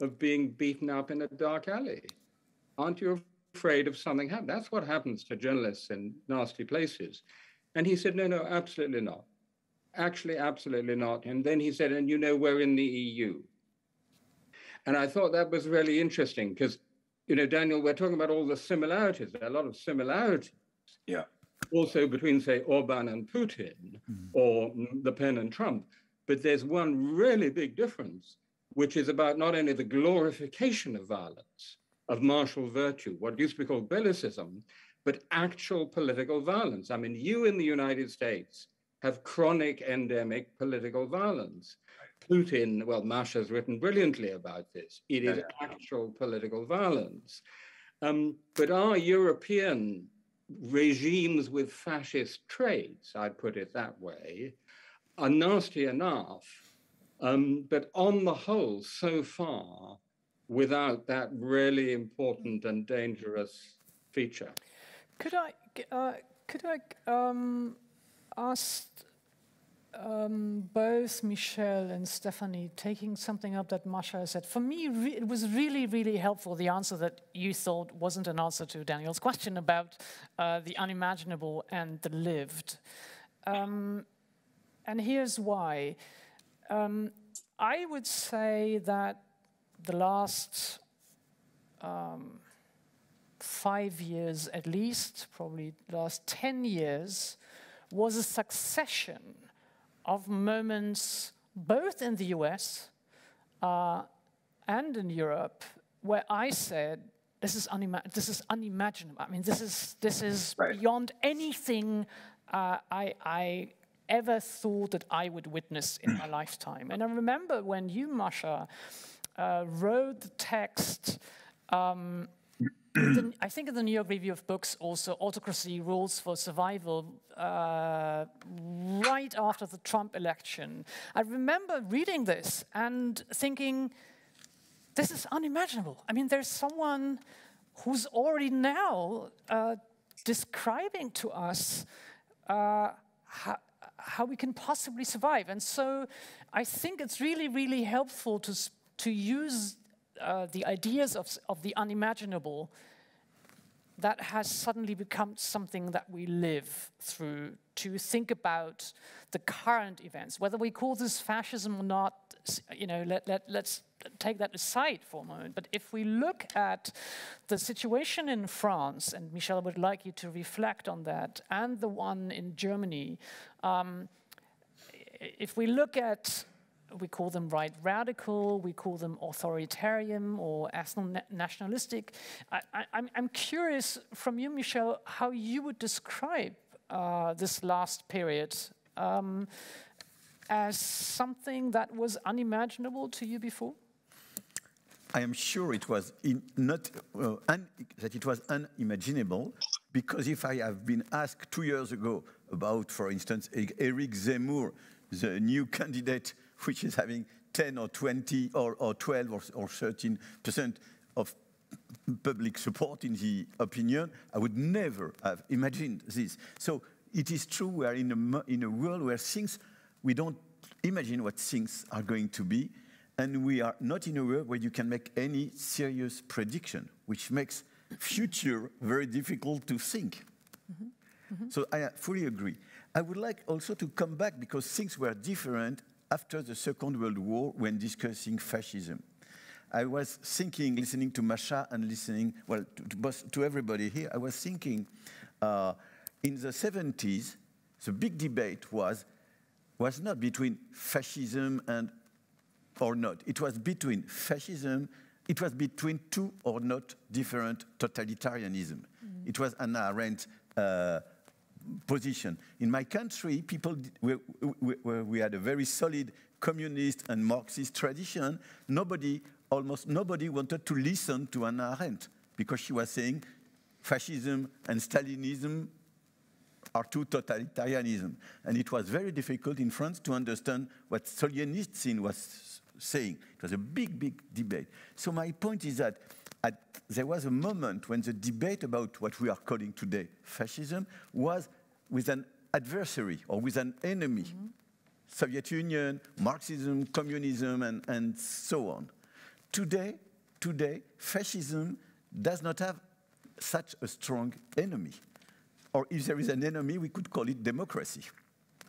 of being beaten up in a dark alley? Aren't you afraid of something happening? That's what happens to journalists in nasty places. And he said, no, no, absolutely not. Actually, absolutely not. And then he said, and you know, we're in the EU. And I thought that was really interesting because, you know, Daniel, we're talking about all the similarities. There are a lot of similarities. Yeah. Also between, say, Orban and Putin mm-hmm. or Le Pen and Trump. But there's one really big difference, which is about not only the glorification of violence, of martial virtue, what used to be called bellicism, but actual political violence. I mean, you in the United States have chronic endemic political violence. Putin, well, Masha's written brilliantly about this. It is actual political violence. Um, but our European regimes with fascist traits, I'd put it that way, are nasty enough, um, but on the whole, so far, without that really important and dangerous feature. Could I, uh, could I um, ask um, both Michel and Stefanie taking something up that Masha said. For me, it was really, really helpful, the answer that you thought wasn't an answer to Daniel's question about uh, the unimaginable and the lived. Um, and here's why. Um, I would say that the last um, five years at least, probably the last 10 years, was a succession of moments both in the US uh, and in Europe where I said, this is, this is unimaginable. I mean, this is, this is right. beyond anything uh, I, I ever thought that I would witness in my lifetime. And I remember when you, Masha, uh, wrote the text, um, the, I think in the New York Review of Books, also Autocracy Rules for Survival, uh, right after the Trump election. I remember reading this and thinking, this is unimaginable. I mean, there's someone who's already now uh, describing to us uh, how, how we can possibly survive. And so I think it's really, really helpful to, to use uh, the ideas of, of the unimaginable that has suddenly become something that we live through to think about the current events, whether we call this fascism or not, you know, let, let, let's take that aside for a moment. But if we look at the situation in France, and Michel would like you to reflect on that, and the one in Germany, um, if we look at we call them right radical, we call them authoritarian or ethno-nationalistic. I, am curious from you, Michel, how you would describe uh, this last period um, as something that was unimaginable to you before? I am sure it was not uh, that it was unimaginable because if I have been asked two years ago about, for instance, Eric Zemmour, the new candidate which is having 10 or 20 or, or 12 or, or 13 percent of public support in the opinion, I would never have imagined this. So it is true we are in a, in a world where things, we don't imagine what things are going to be, and we are not in a world where you can make any serious prediction, which makes future very difficult to think. Mm -hmm. Mm -hmm. So I fully agree. I would like also to come back because things were different after the Second World War when discussing fascism. I was thinking, listening to Masha and listening, well, to, to, to everybody here, I was thinking uh, in the 70s, the big debate was, was not between fascism and or not. It was between fascism, it was between two or not different totalitarianism. Mm. It was Hannah Arendt uh, position. In my country, people, we, we, we, had a very solid communist and Marxist tradition. Nobody, almost nobody wanted to listen to Hannah Arendt because she was saying fascism and Stalinism are two totalitarianism. And it was very difficult in France to understand what Solzhenitsyn was saying. It was a big, big debate. So my point is that at, there was a moment when the debate about what we are calling today fascism was with an adversary or with an enemy. Mm -hmm. Soviet Union, Marxism, communism, and, and so on. Today, today, fascism does not have such a strong enemy. Or if there is an enemy, we could call it democracy,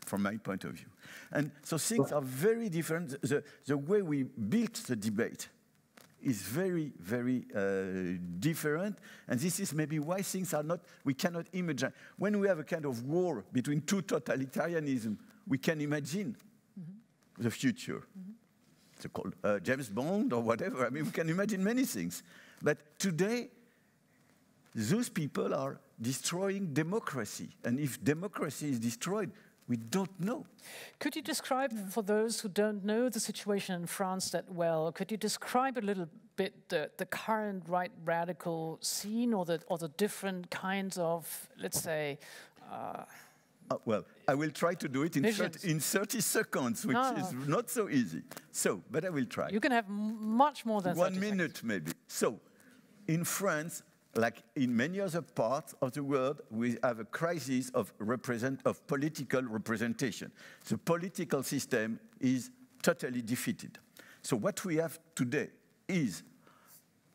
from my point of view. And so things are very different. The, the way we built the debate is very, very uh, different. And this is maybe why things are not, we cannot imagine. When we have a kind of war between two totalitarianism, we can imagine mm -hmm. the future. Mm -hmm. It's called uh, James Bond or whatever. I mean, we can imagine many things. But today, those people are destroying democracy. And if democracy is destroyed, we don't know. Could you describe, for those who don't know the situation in France that well, could you describe a little bit the, the current right radical scene or the, or the different kinds of, let's say, uh, uh, well, I will try to do it in 30, in 30, seconds, which no. is not so easy. So, but I will try. You can have much more than One minute, seconds. maybe. So, in France, like in many other parts of the world, we have a crisis of, represent, of political representation. The political system is totally defeated. So what we have today is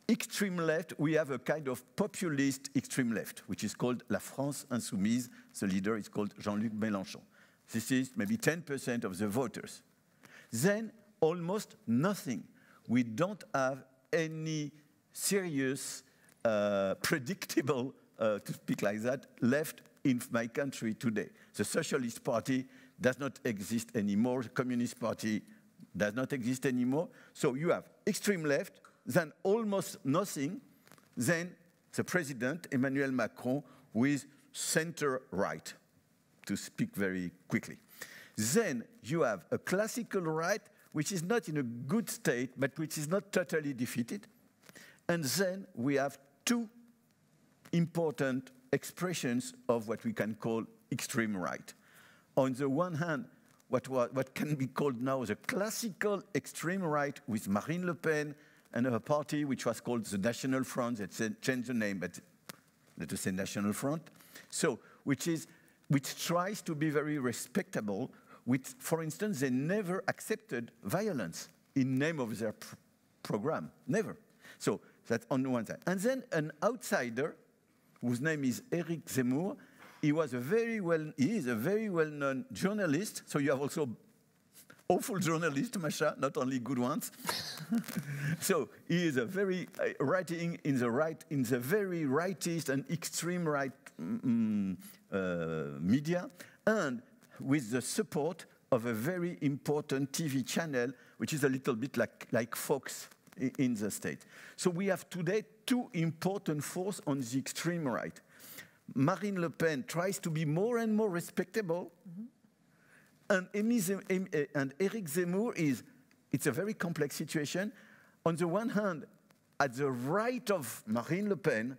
extreme left, we have a kind of populist extreme left, which is called La France Insoumise. The leader is called Jean-Luc Mélenchon. This is maybe 10% of the voters. Then almost nothing. We don't have any serious uh, predictable, uh, to speak like that, left in my country today. The Socialist Party does not exist anymore. The Communist Party does not exist anymore. So you have extreme left, then almost nothing, then the president, Emmanuel Macron, with center right, to speak very quickly. Then you have a classical right, which is not in a good state, but which is not totally defeated. And then we have two important expressions of what we can call extreme right. On the one hand, what, what can be called now the classical extreme right with Marine Le Pen and her party, which was called the National Front, they changed the name, but let us say National Front. So, which is, which tries to be very respectable, which, for instance, they never accepted violence in name of their pr program, never. So that's on one side. And then an outsider, whose name is Eric Zemmour, he was a very well, he is a very well-known journalist. So you have also awful journalists, Masha, not only good ones. so he is a very uh, writing in the right, in the very rightist and extreme right um, uh, media, and with the support of a very important TV channel, which is a little bit like, like Fox in the state. So we have today two important forces on the extreme right. Marine Le Pen tries to be more and more respectable, mm -hmm. and, eh, and Eric Zemmour is, it's a very complex situation. On the one hand, at the right of Marine Le Pen,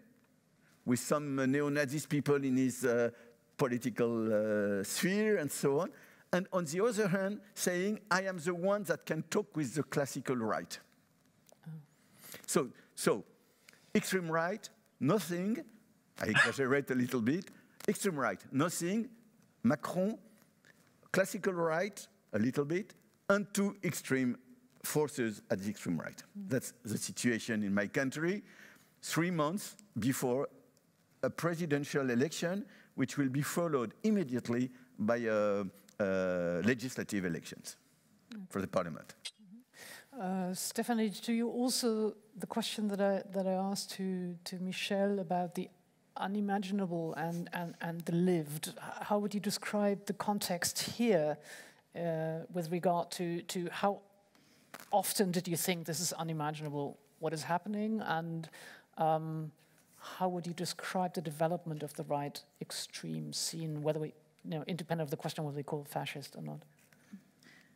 with some uh, neo-Nazis people in his uh, political uh, sphere and so on, and on the other hand, saying, I am the one that can talk with the classical right. So, so extreme right, nothing, I exaggerate a little bit, extreme right, nothing, Macron, classical right, a little bit, and two extreme forces at the extreme right. That's the situation in my country, three months before a presidential election, which will be followed immediately by uh, uh, legislative elections for the parliament. Uh, Stefanie, do you also the question that I that I asked to to Michel about the unimaginable and and and the lived? How would you describe the context here uh, with regard to to how often did you think this is unimaginable? What is happening and um, how would you describe the development of the right extreme scene, whether we, you know, independent of the question whether we call it fascist or not?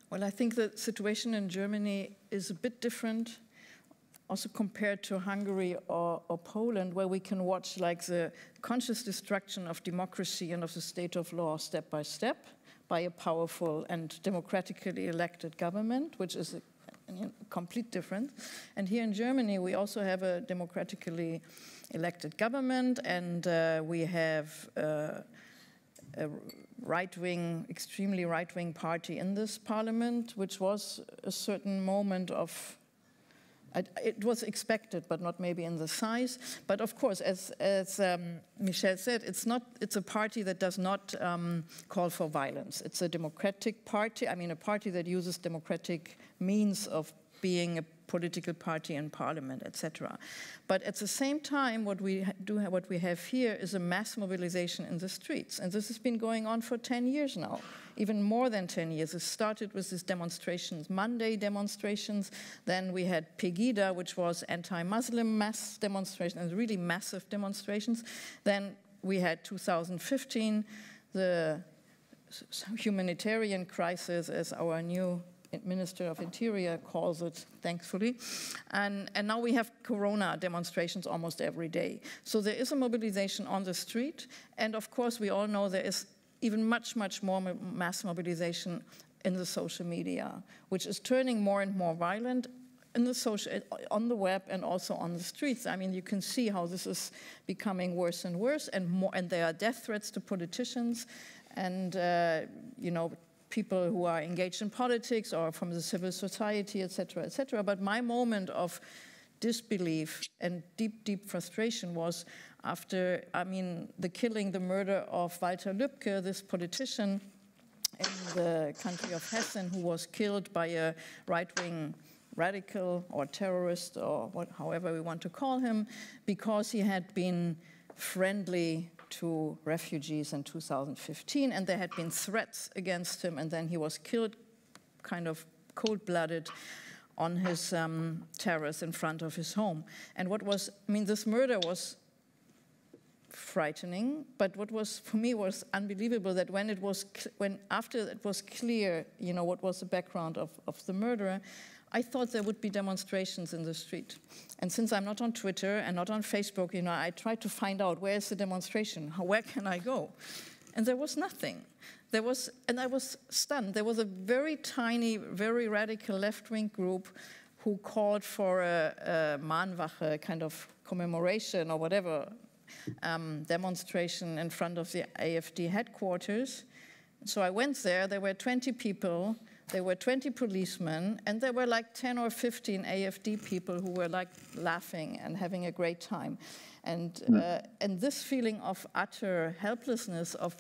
Well, I think the situation in Germany is a bit different, also compared to Hungary or, or, Poland, where we can watch like the conscious destruction of democracy and of the state of law step by step by a powerful and democratically elected government, which is a, a complete difference. And here in Germany, we also have a democratically elected government, and uh, we have uh, a right-wing, extremely right-wing party in this parliament, which was a certain moment of it was expected, but not maybe in the size. But of course, as, as um, Michel said, it's not. It's a party that does not um, call for violence. It's a democratic party. I mean, a party that uses democratic means of being a political party in parliament, etc. But at the same time, what we do, what we have here is a mass mobilization in the streets, and this has been going on for 10 years now, even more than 10 years. It started with these demonstrations, Monday demonstrations. Then we had Pegida, which was anti-Muslim mass demonstrations, really massive demonstrations. Then we had 2015, the humanitarian crisis as our new Minister of Interior calls it, thankfully. And, and now we have corona demonstrations almost every day. So there is a mobilization on the street. And of course, we all know there is even much, much more mass mobilization in the social media, which is turning more and more violent in the social, on the web and also on the streets. I mean, you can see how this is becoming worse and worse, and more, and there are death threats to politicians, and uh, you know, people who are engaged in politics or from the civil society, etc., etc. But my moment of disbelief and deep, deep frustration was after, I mean, the killing, the murder of Walter Lübcke, this politician in the country of Hessen who was killed by a right-wing radical or terrorist or what, however we want to call him, because he had been friendly to refugees in 2015, and there had been threats against him, and then he was killed kind of cold blooded on his um, terrace in front of his home. And what was, I mean, this murder was frightening, but what was for me was unbelievable that when it was, when after it was clear, you know, what was the background of, of the murderer, I thought there would be demonstrations in the street. And since I'm not on Twitter and not on Facebook, you know, I tried to find out where is the demonstration? Where can I go? And there was nothing. There was, and I was stunned. There was a very tiny, very radical left-wing group who called for a, a Mahnwache kind of commemoration or whatever um, demonstration in front of the AFD headquarters. So I went there. There were 20 people there were 20 policemen, and there were like 10 or 15 AFD people who were like laughing and having a great time. And, hmm. uh, and this feeling of utter helplessness, of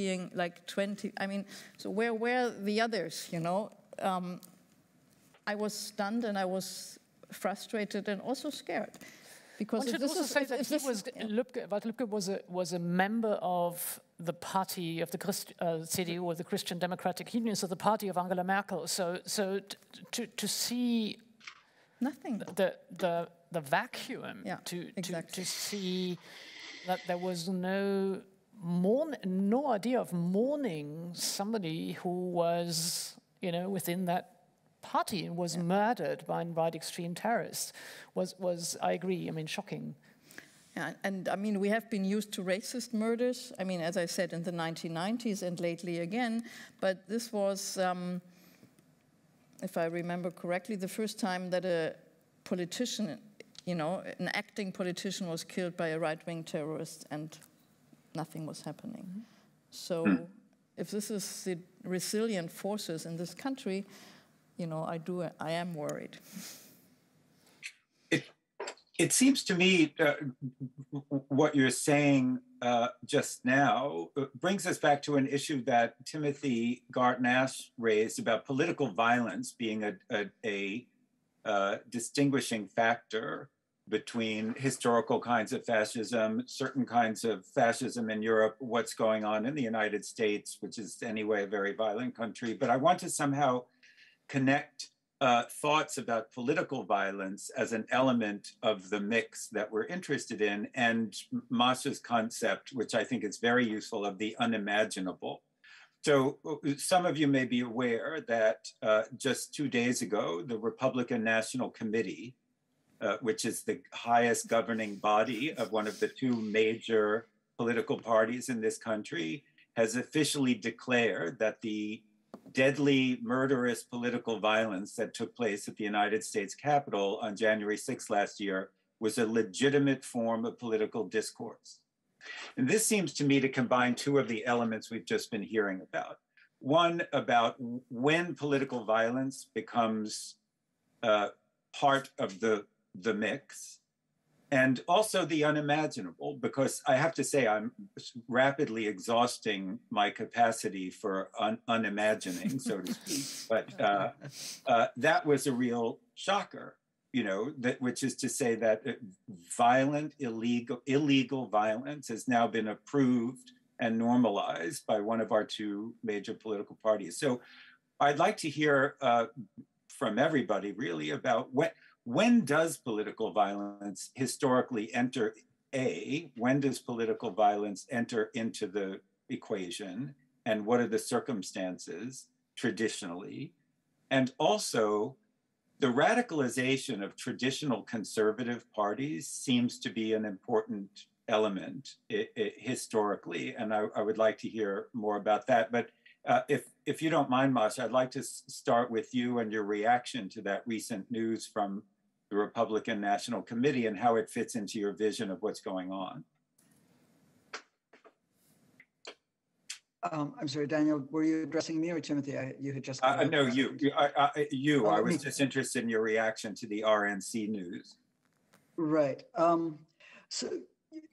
being like 20, I mean, so where were the others, you know? Um, I was stunned and I was frustrated and also scared. Because One should also is, say that he was, yeah. Lübcke, Lübcke was a, was a member of the party of the Christ, uh, CDU or the Christian Democratic Union, so the party of Angela Merkel. So, so to, to see nothing the the the vacuum yeah, to, exactly. to to see that there was no mourn, no idea of mourning somebody who was you know within that party and was yeah. murdered by right extreme terrorists was was I agree I mean shocking. Yeah, and I mean, we have been used to racist murders. I mean, as I said, in the 1990s and lately again. But this was, um, if I remember correctly, the first time that a politician, you know, an acting politician was killed by a right wing terrorist and nothing was happening. Mm -hmm. So, if this is the resilient forces in this country, you know, I do, I am worried. It, it seems to me uh, what you're saying uh, just now uh, brings us back to an issue that Timothy Garton-Ash raised about political violence being a, a, a uh, distinguishing factor between historical kinds of fascism, certain kinds of fascism in Europe, what's going on in the United States, which is anyway a very violent country. But I want to somehow connect uh, thoughts about political violence as an element of the mix that we're interested in, and Masha's concept, which I think is very useful, of the unimaginable. So uh, some of you may be aware that uh, just two days ago, the Republican National Committee uh, which is the highest governing body of one of the two major political parties in this country, has officially declared that the deadly, murderous political violence that took place at the United States Capitol on January 6 last year was a legitimate form of political discourse. And this seems to me to combine two of the elements we've just been hearing about. One about when political violence becomes uh, part of the the mix and also the unimaginable because i have to say i'm rapidly exhausting my capacity for un- unimagining so to speak. But uh, uh, that was a real shocker you know that which is to say that uh, violent illegal illegal violence has now been approved and normalized by one of our two major political parties. So i'd like to hear uh, from everybody really about what when does political violence historically enter a when does political violence enter into the equation? And what are the circumstances traditionally? And also the radicalization of traditional conservative parties seems to be an important element it, it, historically and I, I, would like to hear more about that. But uh, if if you don't mind Masha, i'd like to start with you and your reaction to that recent news from the Republican National Committee and how it fits into your vision of what's going on. Um, I'm sorry, Daniel, were you addressing me or Timothy? I, you had just. Uh, no, you. I, I, you. Oh, I was me. just interested in your reaction to the RNC news. Right. Um, so,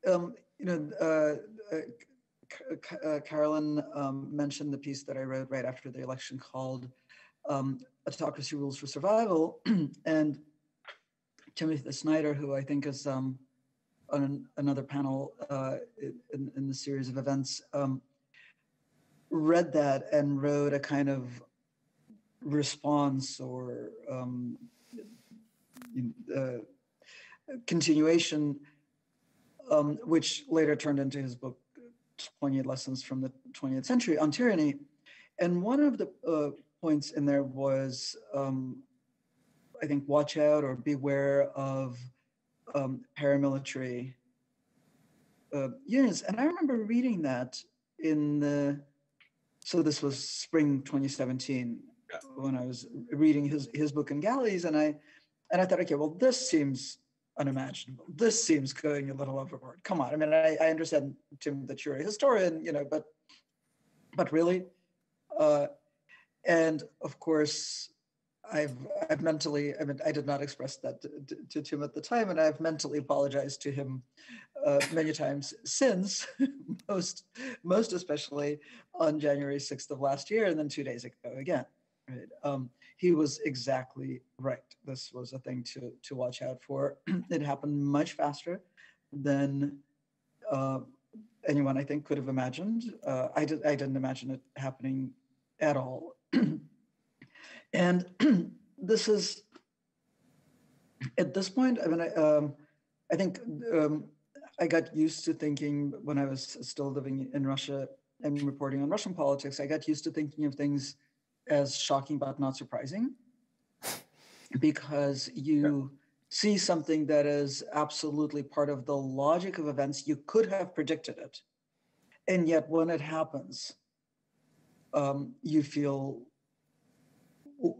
um, you know, uh, uh, uh, Carolin um, mentioned the piece that I wrote right after the election called um, "Autocracy Rules for Survival," and Timothy Snyder, who I think is um, on an, another panel uh, in, in, the series of events, um, read that and wrote a kind of response or um, uh, continuation, um, which later turned into his book, 28 Lessons from the 20th Century on Tyranny. And one of the uh, points in there was um, I think, watch out or beware of um, paramilitary uh, units. And I remember reading that in the, so this was spring 2017 when I was reading his, his book in galleys. And I, and I thought, okay, well, this seems unimaginable. This seems going a little overboard. Come on. I mean, I, I understand, Tim, that you're a historian, you know, but, but really? Uh, and of course, I've I've mentally I mean I did not express that to, to, to Tim at the time, and I've mentally apologized to him uh, many times since, most most especially on January sixth of last year, and then two days ago again. Right, um, he was exactly right. This was a thing to to watch out for. it happened much faster than uh, anyone I think could have imagined. Uh, I did I didn't imagine it happening at all. And this is, at this point, I mean, I, um, I think um, I got used to thinking when I was still living in Russia and reporting on Russian politics, I got used to thinking of things as shocking but not surprising because you yeah. see something that is absolutely part of the logic of events. You could have predicted it. And yet, when it happens, um, you feel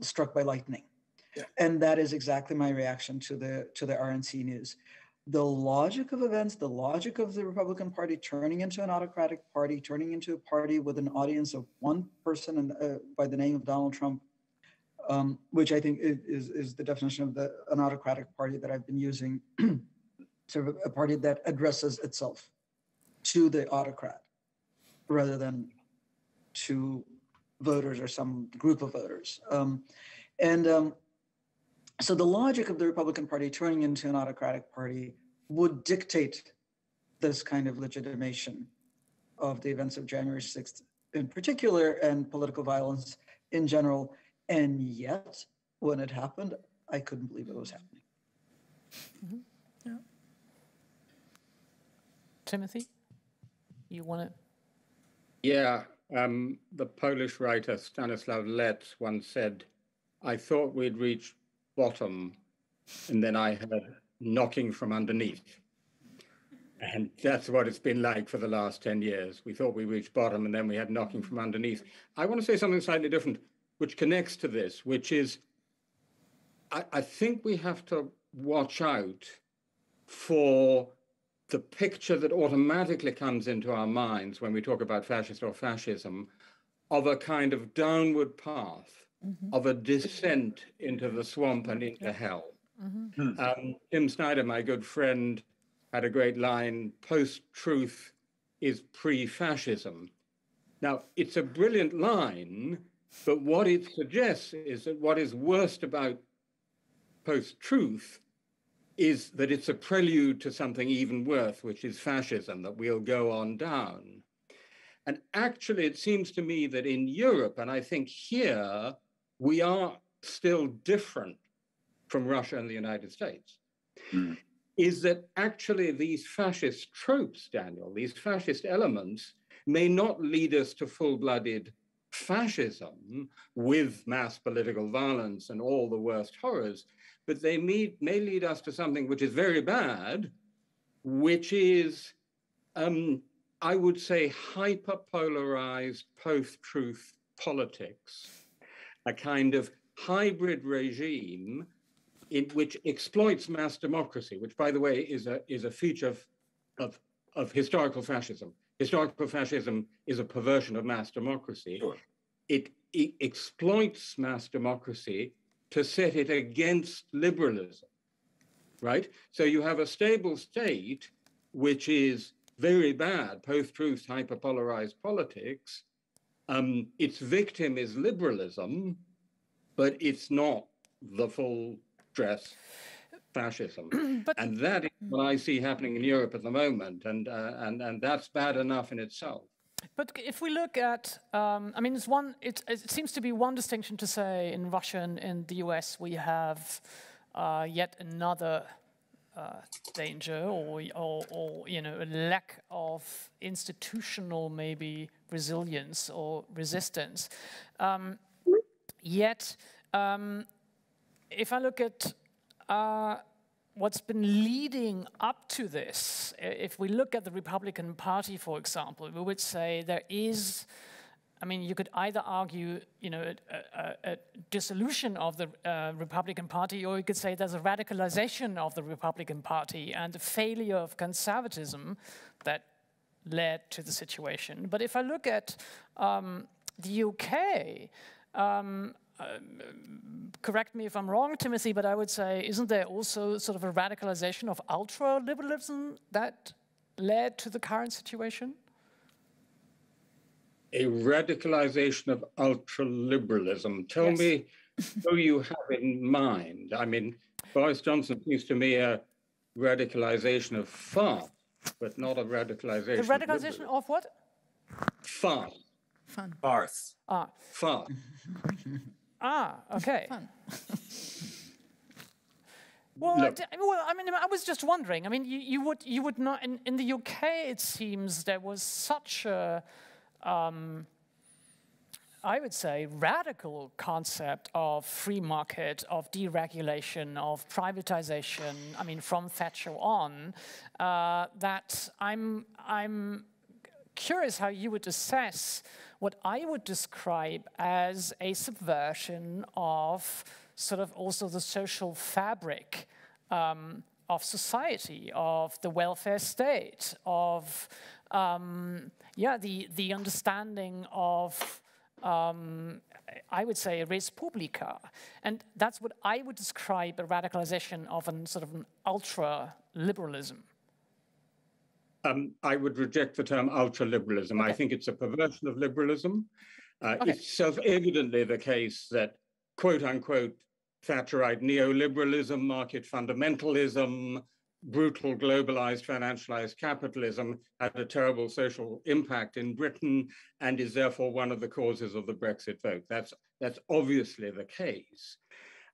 struck by lightning. Yeah. And that is exactly my reaction to the to the RNC news. the logic of events, the logic of the Republican Party turning into an autocratic party, turning into a party with an audience of one person and, uh, by the name of Donald Trump, um, which I think is, is the definition of the, an autocratic party that I've been using, sort of a party that addresses itself to the autocrat rather than to voters or some group of voters. Um, and um, so the logic of the Republican Party turning into an autocratic party would dictate this kind of legitimation of the events of January 6th in particular and political violence in general. And yet, when it happened, I couldn't believe it was happening. Mm-hmm. Yeah. Timothy, you want to? Yeah, um, the Polish writer Stanislaw Lec once said, I thought we'd reached bottom, and then I heard knocking from underneath. And that's what it's been like for the last 10 years. We thought we reached bottom, and then we had knocking from underneath. I want to say something slightly different, which connects to this, which is I, I think we have to watch out for the picture that automatically comes into our minds when we talk about fascist or fascism of a kind of downward path mm-hmm. of a descent into the swamp and into hell. Mm-hmm. Um, Tim Snyder, my good friend, had a great line post truth is pre fascism. Now, it's a brilliant line, but what it suggests is that what is worst about post truth is that it's a prelude to something even worse, which is fascism, that we'll go on down. And actually, it seems to me that in Europe, and I think here, we are still different from Russia and the United States. Mm. Is that actually these fascist tropes, Daniel, these fascist elements may not lead us to full blooded fascism with mass political violence and all the worst horrors, but they may, may lead us to something which is very bad, which is, um, I would say, hyper polarized post truth politics a kind of hybrid regime in which exploits mass democracy, which, by the way, is a, is a feature of, of, of historical fascism. Historical fascism is a perversion of mass democracy. Sure. It, it exploits mass democracy to set it against liberalism, right? So you have a stable state, which is very bad, post-truth, hyperpolarized politics, um, its victim is liberalism, but it's not the full dress fascism. but, and that is what I see happening in Europe at the moment, and, uh, and, and that's bad enough in itself. But if we look at, um, I mean, it's one, it, it, seems to be one distinction to say in Russia and in the US we have uh, yet another uh, danger or, or, or, you know, a lack of institutional maybe resilience or resistance. Um, yet, um, if I look at uh, what's been leading up to this, if we look at the Republican Party, for example, we would say there is I mean, you could either argue, you know, a, a, a dissolution of the uh, Republican Party, or you could say there's a radicalization of the Republican Party and a failure of conservatism that led to the situation. But if I look at um, the UK, um, correct me if I'm wrong, Timothy, but I would say, isn't there also sort of a radicalization of ultra liberalism that led to the current situation? a radicalization of ultra liberalism. Tell yes. me who you have in mind. I mean, Boris Johnson seems to me a radicalization of fun, but not a radicalization. The radicalization of, of what? Fun. Fun. Farce. Ah. Fun. ah, okay. Fun. Well, I, well, I mean, I was just wondering. I mean, you, you would you would not in, in the UK. It seems there was such a um, I would say, radical concept of free market, of deregulation, of privatization, I mean, from Thatcher on, uh, that I'm, I'm curious how you would assess what I would describe as a subversion of sort of also the social fabric um, of society, of the welfare state, of um, yeah, the the understanding of um, I would say a res publica, and that's what I would describe a radicalization of an sort of an ultra liberalism. Um, I would reject the term ultra liberalism. Okay. I think it's a perversion of liberalism. Uh, okay. It's self evidently the case that quote unquote Thatcherite neoliberalism, market fundamentalism, brutal globalized financialized capitalism had a terrible social impact in Britain and is therefore one of the causes of the Brexit vote. That's that's obviously the case.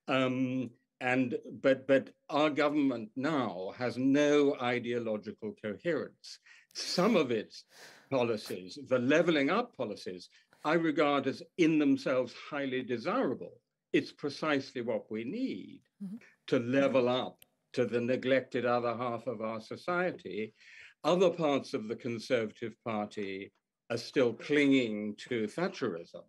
Um, and but but our government now has no ideological coherence. Some of its policies, the leveling up policies, I regard as in themselves highly desirable. It's precisely what we need mm-hmm. to level up to the neglected other half of our society. Other parts of the Conservative Party are still clinging to Thatcherism.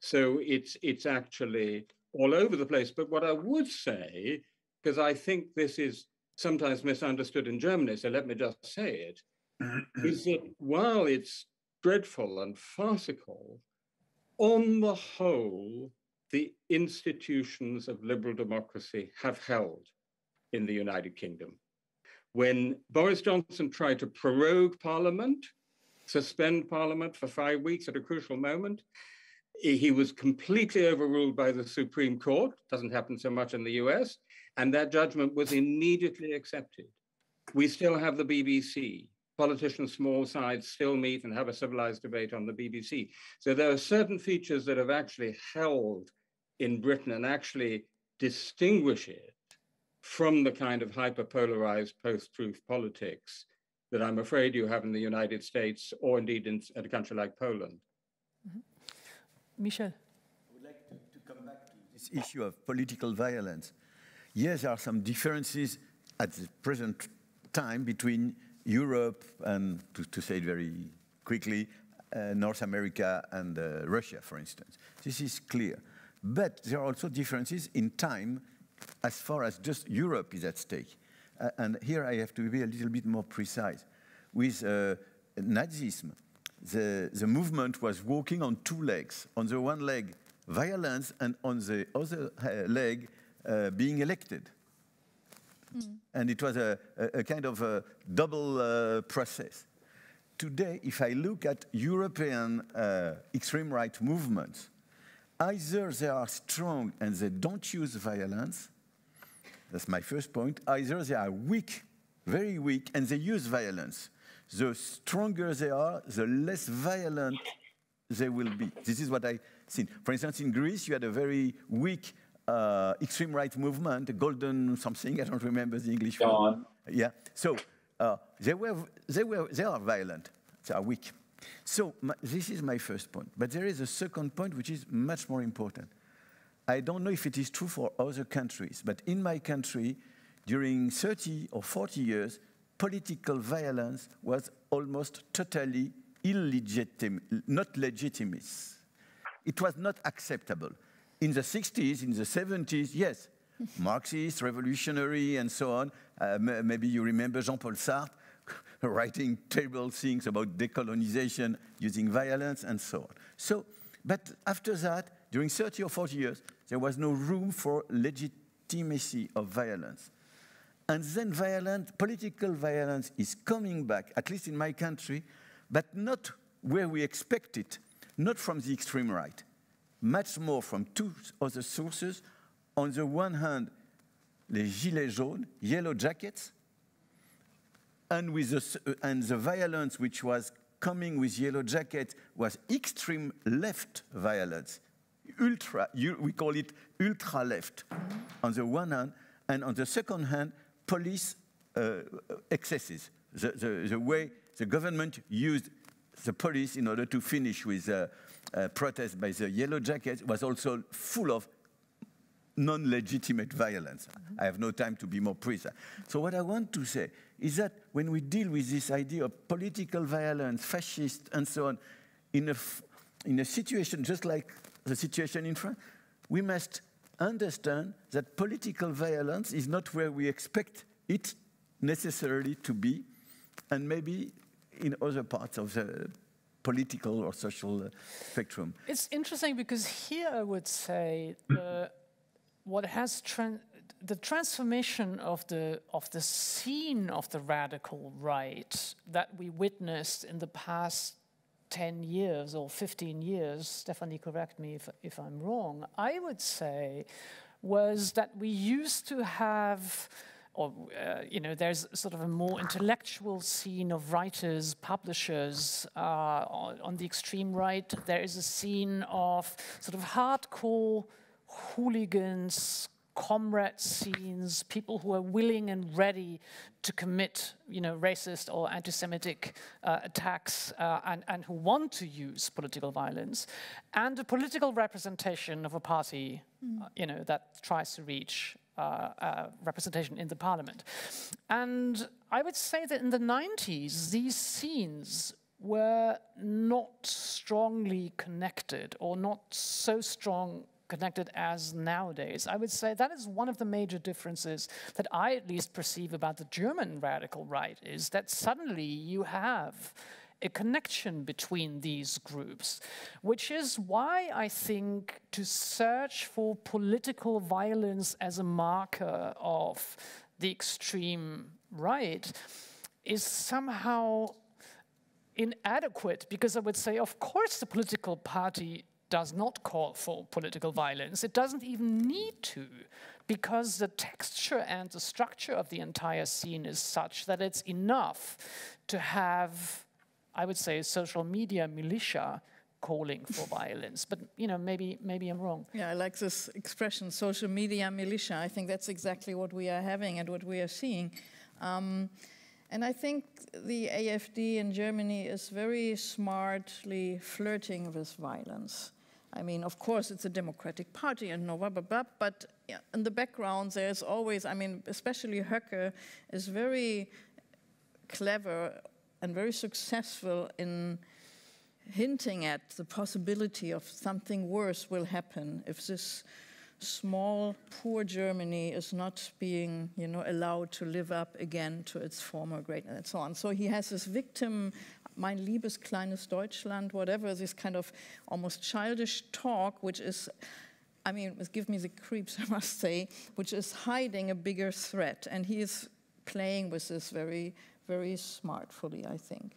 So it's it's actually all over the place. But what I would say, because I think this is sometimes misunderstood in Germany, so let me just say it, is that while it's dreadful and farcical, on the whole, the institutions of liberal democracy have held in the United Kingdom. When Boris Johnson tried to prorogue Parliament, suspend Parliament for five weeks at a crucial moment, he was completely overruled by the Supreme Court. Doesn't happen so much in the US. And that judgment was immediately accepted. We still have the BBC. Politicians, small sides, still meet and have a civilized debate on the BBC. So there are certain features that have actually held in Britain and actually distinguish it from the kind of hyperpolarized post-truth politics that I'm afraid you have in the United States or indeed in, a country like Poland. Mm -hmm. Michel. I would like to, to come back to this issue of political violence. Yes, there are some differences at the present time between Europe and, to, to say it very quickly, uh, North America and uh, Russia, for instance. This is clear. But there are also differences in time as far as just Europe is at stake. Uh, and here I have to be a little bit more precise. With uh, Nazism, the, the movement was walking on two legs. On the one leg, violence, and on the other uh, leg, uh, being elected. Mm. And it was a, a, a, kind of a double uh, process. Today, if I look at European uh, extreme right movements, either they are strong and they don't use violence, that's my first point, either they are weak, very weak, and they use violence the stronger they are, the less violent they will be. This is what I've seen. For instance, in Greece, you had a very weak uh, extreme right movement, golden something, I don't remember the English word. Yeah, so uh, they, were, they, were, they are violent, they are weak. So my, this is my first point. But there is a second point which is much more important. I don't know if it is true for other countries, but in my country, during 30 or 40 years, political violence was almost totally illegitimate, not legitimate. It was not acceptable. In the 60s, in the 70s, yes, Marxist, revolutionary, and so on. Uh, maybe you remember Jean-Paul Sartre writing terrible things about decolonization using violence and so on. So, but after that, during 30 or 40 years, there was no room for legitimacy of violence. And then violent, political violence is coming back, at least in my country, but not where we expect it, not from the extreme right, much more from two other sources. On the one hand, les gilets jaunes, yellow jackets, and, with the, uh, and the violence which was coming with yellow jackets was extreme left violence, ultra, we call it ultra left, on the one hand, and on the second hand, police uh, excesses, the, the, the, way the government used the police in order to finish with uh, uh, protests by the Yellow Jackets was also full of non-legitimate violence. Mm -hmm. I have no time to be more precise. So what I want to say is that when we deal with this idea of political violence, fascist, and so on, in a, in a situation just like the situation in France, we must understand that political violence is not where we expect it necessarily to be, and maybe in other parts of the political or social uh, spectrum. It's interesting because here I would say what has the transformation of the of the scene of the radical right that we witnessed in the past 10 years or 15 years, Stefanie, correct me if, if I'm wrong, I would say was that we used to have or uh, you know, there's sort of a more intellectual scene of writers, publishers. Uh, on, on, the extreme right, there is a scene of sort of hardcore hooligans, comrade scenes, people who are willing and ready to commit, you know, racist or anti-Semitic uh, attacks uh, and, and who want to use political violence, and a political representation of a party, mm. uh, you know, that tries to reach uh, uh, representation in the parliament. And I would say that in the 90s, these scenes were not strongly connected or not so strong connected as nowadays. I would say that is one of the major differences that I at least perceive about the German radical right is that suddenly you have a connection between these groups, which is why I think to search for political violence as a marker of the extreme right is somehow inadequate because I would say, of course, the political party does not call for political violence. It doesn't even need to, because the texture and the structure of the entire scene is such that it's enough to have, I would say, social media militia calling for violence. But you know, maybe maybe I'm wrong. Yeah, I like this expression, social media militia. I think that's exactly what we are having and what we are seeing. Um, and I think the AFD in Germany is very smartly flirting with violence. I mean, of course, it's a democratic party and no blah, blah, blah, but in the background, there's always, I mean, especially Höcke is very clever and very successful in hinting at the possibility of something worse will happen if this small, poor Germany is not being, you know, allowed to live up again to its former greatness and so on. So he has this victim mein liebes kleines Deutschland, whatever, this kind of almost childish talk, which is, I mean, it gives me the creeps, I must say, which is hiding a bigger threat. And he is playing with this very, very smartfully, I think.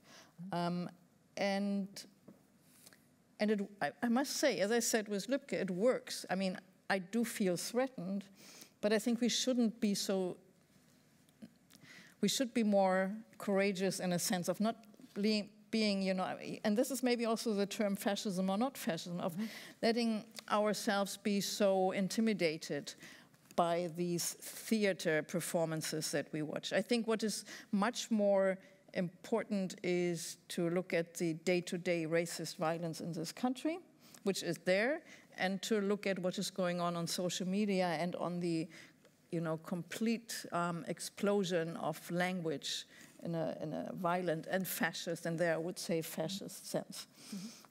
Um, and and it, I, I, must say, as I said with Lübcke, it works. I mean, I do feel threatened, but I think we shouldn't be so. We should be more courageous in a sense of not being, you know, and this is maybe also the term fascism or not fascism, of mm -hmm. letting ourselves be so intimidated by these theater performances that we watch. I think what is much more important is to look at the day-to-day -day racist violence in this country, which is there, and to look at what is going on on social media and on the you know, complete um, explosion of language in a, in a violent and fascist, and there I would say fascist sense. Mm -hmm.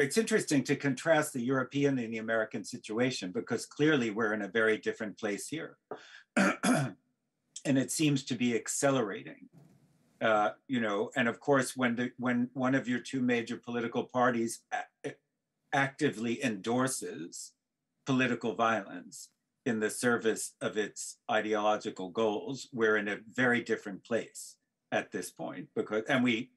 It's interesting to contrast the European and the American situation because clearly we're in a very different place here. and it seems to be accelerating. Uh, you know, and of course, when the when one of your two major political parties actively endorses political violence, in the service of its ideological goals, we're in a very different place at this point because, and we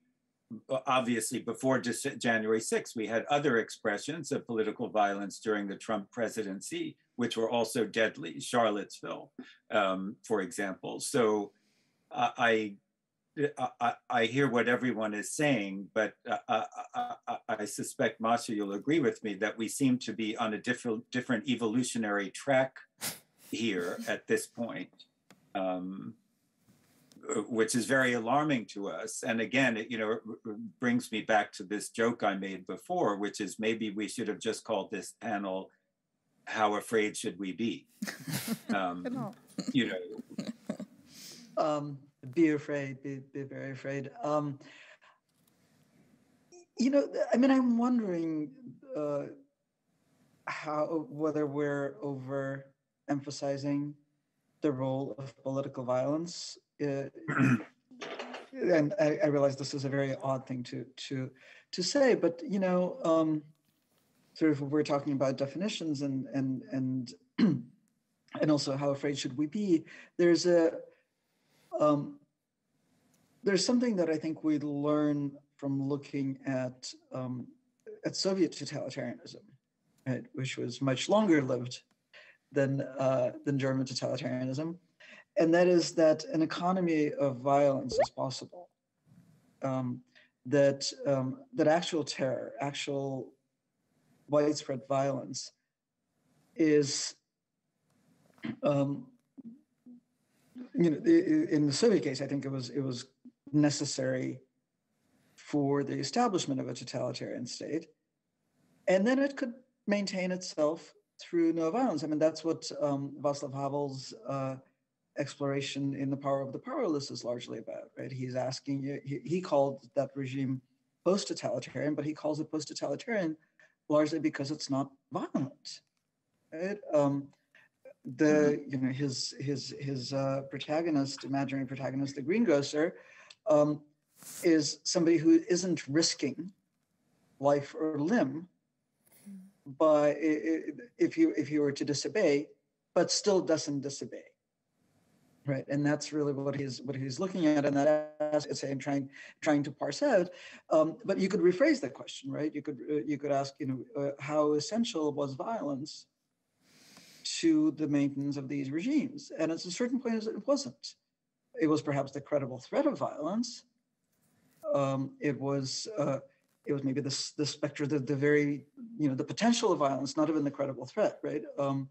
obviously before January 6th, we had other expressions of political violence during the Trump presidency, which were also deadly, Charlottesville, um, for example. So uh, I I, I, hear what everyone is saying, but uh, I, uh, uh, I, suspect, Masha, you'll agree with me that we seem to be on a different, different evolutionary track here at this point, um, which is very alarming to us. And again, it, you know, it brings me back to this joke I made before, which is maybe we should have just called this panel "How Afraid Should We Be?" Um, you know. Um, be afraid, be, be very afraid. Um, you know, I mean, I'm wondering uh, how whether we're over emphasizing the role of political violence. Uh, and I, I, realize this is a very odd thing to to to say, but you know, um, sort of we're talking about definitions and and and and also how afraid should we be. There's a um, there's something that I think we learn from looking at um, at Soviet totalitarianism, right, which was much longer lived than uh, than German totalitarianism, and that is that an economy of violence is possible. Um, that um, that actual terror, actual widespread violence, is um, you know in the Soviet case, I think it was it was necessary for the establishment of a totalitarian state, and then it could maintain itself through no violence. I mean, that's what um, Václav Havel's uh, exploration in the power of the powerless is largely about, right? He's asking, he, he called that regime post-totalitarian, but he calls it post-totalitarian largely because it's not violent, right? Um, the mm-hmm. you know his his his uh, protagonist, imaginary protagonist, the greengrocer, um, is somebody who isn't risking life or limb but if you if you were to disobey, but still doesn't disobey, right? And that's really what he's what he's looking at, and that say, and trying trying to parse out. Um, but you could rephrase that question, right? You could uh, you could ask, you know, uh, how essential was violence to the maintenance of these regimes? And at a certain point, it wasn't. It was perhaps the credible threat of violence. Um, it was. Uh, it was maybe the, the specter, the, the very, you know, the potential of violence, not even the credible threat, right? Um,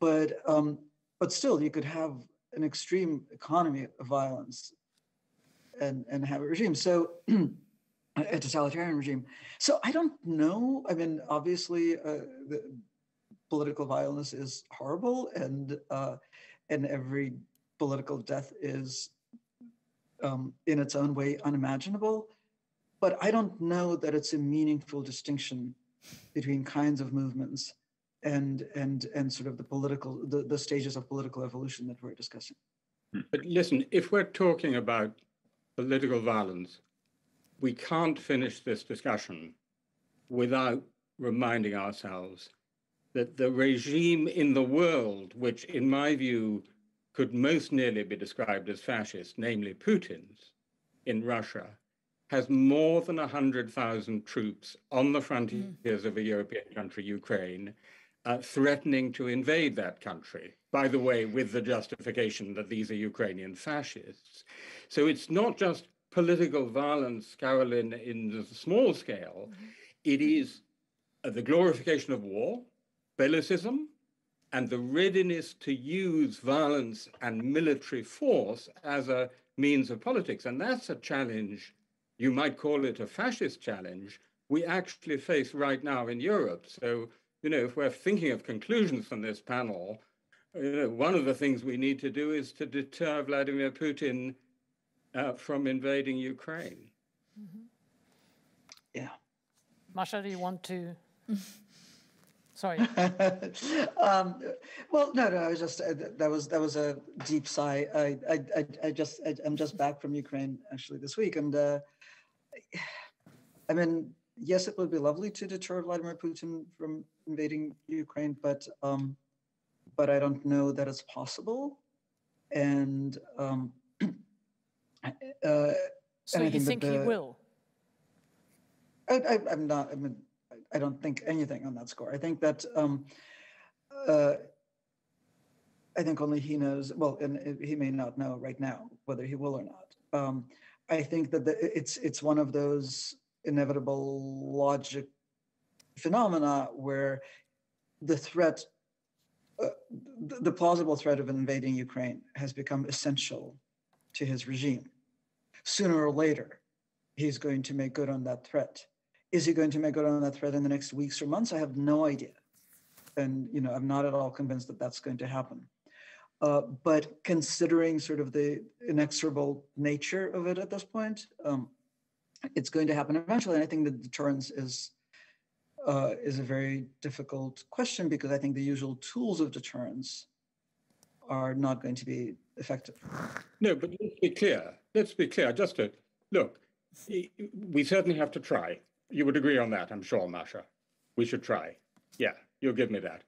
but, um, but still, you could have an extreme economy of violence and, and have a regime. So, a totalitarian regime. So I don't know. I mean, obviously, uh, the political violence is horrible, and uh, and every political death is, um, in its own way, unimaginable but I don't know that it's a meaningful distinction between kinds of movements and and and sort of the political the, the stages of political evolution that we're discussing. Hmm. But listen, if we're talking about political violence, we can't finish this discussion without reminding ourselves that the regime in the world, which in my view could most nearly be described as fascist, namely Putin's in Russia, has more than 100,000 troops on the frontiers mm. of a European country, Ukraine, uh, threatening to invade that country. By the way, with the justification that these are Ukrainian fascists. So it's not just political violence, Carolin, in the small scale, mm-hmm. it is uh, the glorification of war, bellicism, and the readiness to use violence and military force as a means of politics. And that's a challenge you might call it a fascist challenge, we actually face right now in Europe. So, you know, if we're thinking of conclusions from this panel, you know, one of the things we need to do is to deter Vladimir Putin uh, from invading Ukraine. Mm-hmm. Yeah. Masha, do you want to? Sorry. um, well, no, no. I was just uh, that was that was a deep sigh. I I I, I just I, am just back from Ukraine actually this week, and uh, I mean, yes, it would be lovely to deter Vladimir Putin from invading Ukraine, but um, but I don't know that it's possible. And um, uh, so you think, the, he will? I, am not. I mean, I don't think anything on that score. I think that um, uh, I think only he knows. Well, and he may not know right now whether he will or not. Um, I think that the, it's it's one of those inevitable logic phenomena where the threat, uh, the, the plausible threat of invading Ukraine has become essential to his regime. Sooner or later, he's going to make good on that threat. Is he going to make good on that threat in the next weeks or months? I have no idea. And you know, I'm not at all convinced that that's going to happen. Uh, but considering sort of the inexorable nature of it at this point, um, it's going to happen eventually. And I think the deterrence is uh, is a very difficult question because I think the usual tools of deterrence are not going to be effective. No, but let's be clear. Let's be clear. Just to look, we certainly have to try. You would agree on that, I'm sure, Masha. We should try. Yeah, you'll give me that.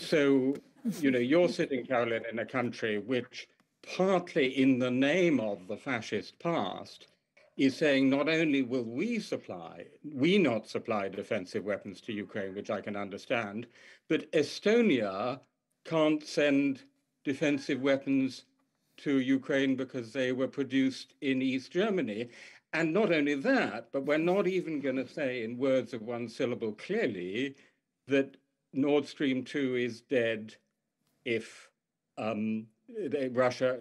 So, you know, you're sitting, Carolin, in a country which, partly in the name of the fascist past, is saying not only will we supply, we not supply defensive weapons to Ukraine, which I can understand, but Estonia can't send defensive weapons to Ukraine because they were produced in East Germany. And not only that, but we're not even going to say in words of one syllable clearly that Nord Stream 2 is dead if um, Russia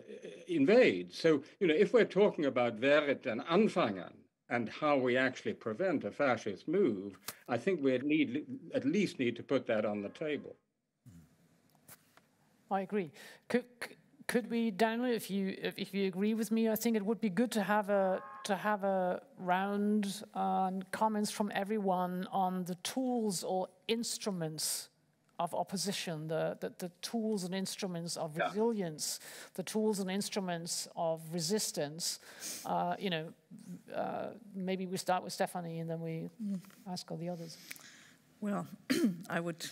invades. So, you know, if we're talking about Wehret den Anfängen and how we actually prevent a fascist move, I think we need, at least need to put that on the table. I agree. Could we, Daniel, if you if, if, you agree with me, I think it would be good to have a to have a round on comments from everyone on the tools or instruments of opposition, the, the, the tools and instruments of yeah. resilience, the tools and instruments of resistance. Uh, you know, uh, maybe we start with Stefanie and then we mm. ask all the others. Well, I would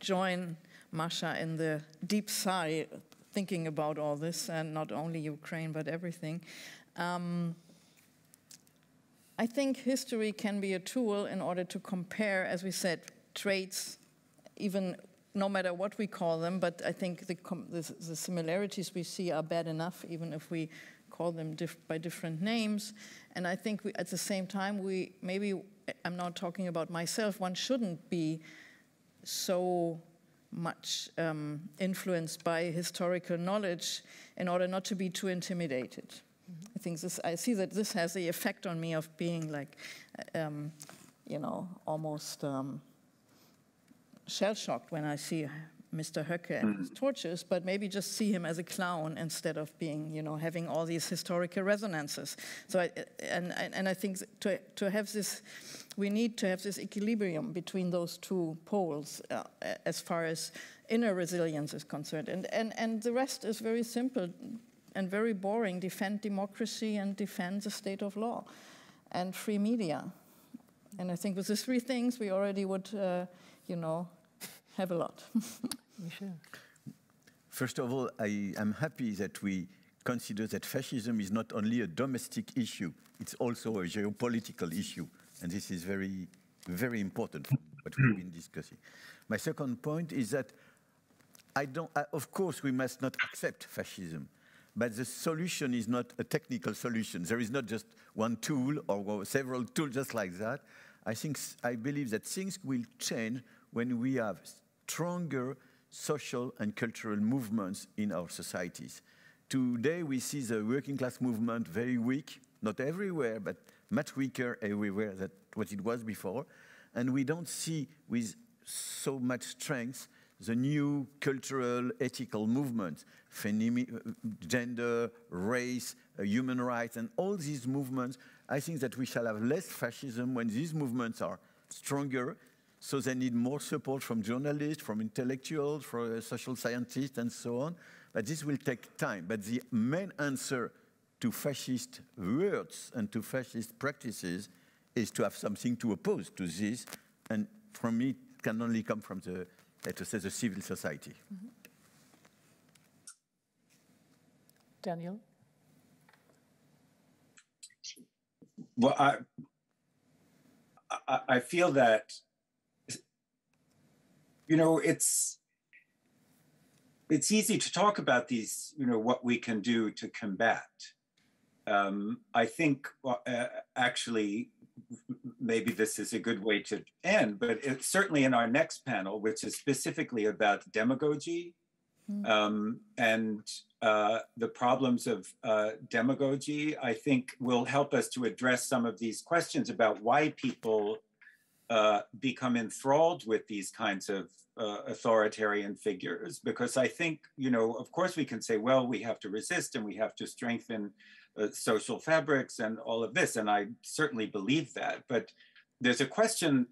join Masha in the deep sigh thinking about all this, and not only Ukraine, but everything. Um, I think history can be a tool in order to compare, as we said, traits, even no matter what we call them, but I think the, the, the similarities we see are bad enough, even if we call them by different names. And I think we, at the same time, we maybe, I'm not talking about myself, one shouldn't be so much um, influenced by historical knowledge in order not to be too intimidated. Mm -hmm. I think this, I see that this has the effect on me of being like, um, you know, almost um, shell shocked when I see Mr. Höcke and his mm. torches, but maybe just see him as a clown instead of being, you know, having all these historical resonances. So, I, and, and I think to, to have this, we need to have this equilibrium between those two poles uh, as far as inner resilience is concerned. And, and, and the rest is very simple and very boring. Defend democracy and defend the state of law and free media. And I think with these three things, we already would, uh, you know, have a lot. First of all, I am happy that we consider that fascism is not only a domestic issue, it's also a geopolitical issue. And this is very, very important, what we've been discussing. My second point is that I don't, I, of course, we must not accept fascism, but the solution is not a technical solution. There is not just one tool or several tools just like that. I think, I believe that things will change when we have stronger social and cultural movements in our societies. Today, we see the working class movement very weak, not everywhere, but much weaker everywhere than what it was before. And we don't see with so much strength the new cultural, ethical movements, gender, race, uh, human rights, and all these movements. I think that we shall have less fascism when these movements are stronger, so they need more support from journalists, from intellectuals, from social scientists, and so on. But this will take time. But the main answer to fascist words and to fascist practices is to have something to oppose to this. And from me, it can only come from the, let us say, the civil society. Mm -hmm. Daniel? Well, I, I, I feel that you know, it's it's easy to talk about these, you know, what we can do to combat. Um, I think uh, actually, maybe this is a good way to end, but it's certainly in our next panel, which is specifically about demagogy mm. um, and uh, the problems of uh, demagogy, I think will help us to address some of these questions about why people uh, become enthralled with these kinds of uh, authoritarian figures because I think, you know, of course we can say, well, we have to resist and we have to strengthen uh, social fabrics and all of this. And I certainly believe that. But there's a question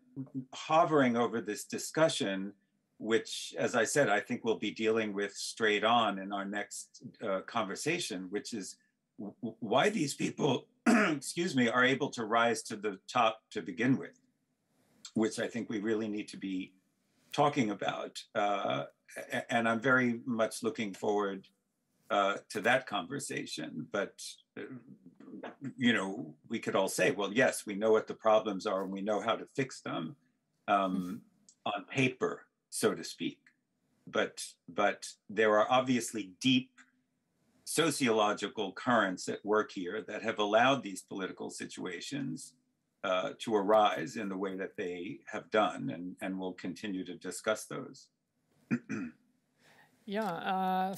hovering over this discussion, which, as I said, I think we'll be dealing with straight on in our next uh, conversation, which is why these people, excuse me, are able to rise to the top to begin with, which I think we really need to be talking about. Uh, and I'm very much looking forward uh, to that conversation. But, you know, we could all say, well, yes, we know what the problems are and we know how to fix them um, on paper, so to speak. But, but there are obviously deep sociological currents at work here that have allowed these political situations uh, to arise in the way that they have done, and, and we'll continue to discuss those. yeah, uh,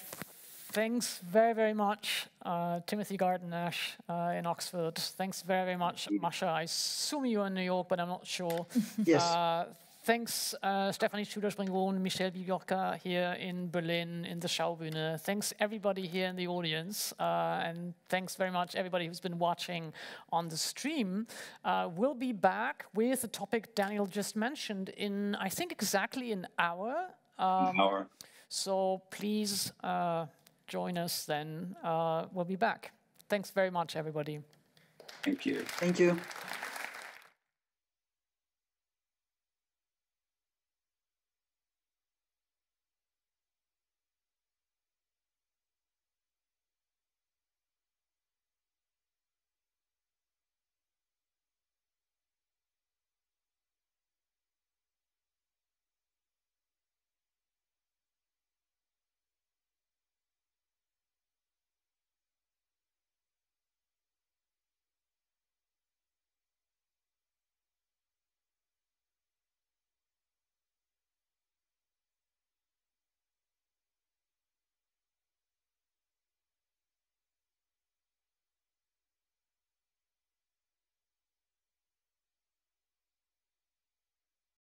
thanks very, very much, uh, Timothy Garton-Ash uh, in Oxford. Thanks very, very much, Masha. I assume you're in New York, but I'm not sure. yes. Uh, thanks, uh, Stefanie Schüler-Springorum, Michel Wieviorka here in Berlin in the Schaubühne. Thanks everybody here in the audience. Uh, and thanks very much everybody who's been watching on the stream. Uh, we'll be back with the topic Daniel just mentioned in, I think, exactly an hour. Um, an hour. So please uh, join us then. Uh, we'll be back. Thanks very much, everybody. Thank you. Thank you.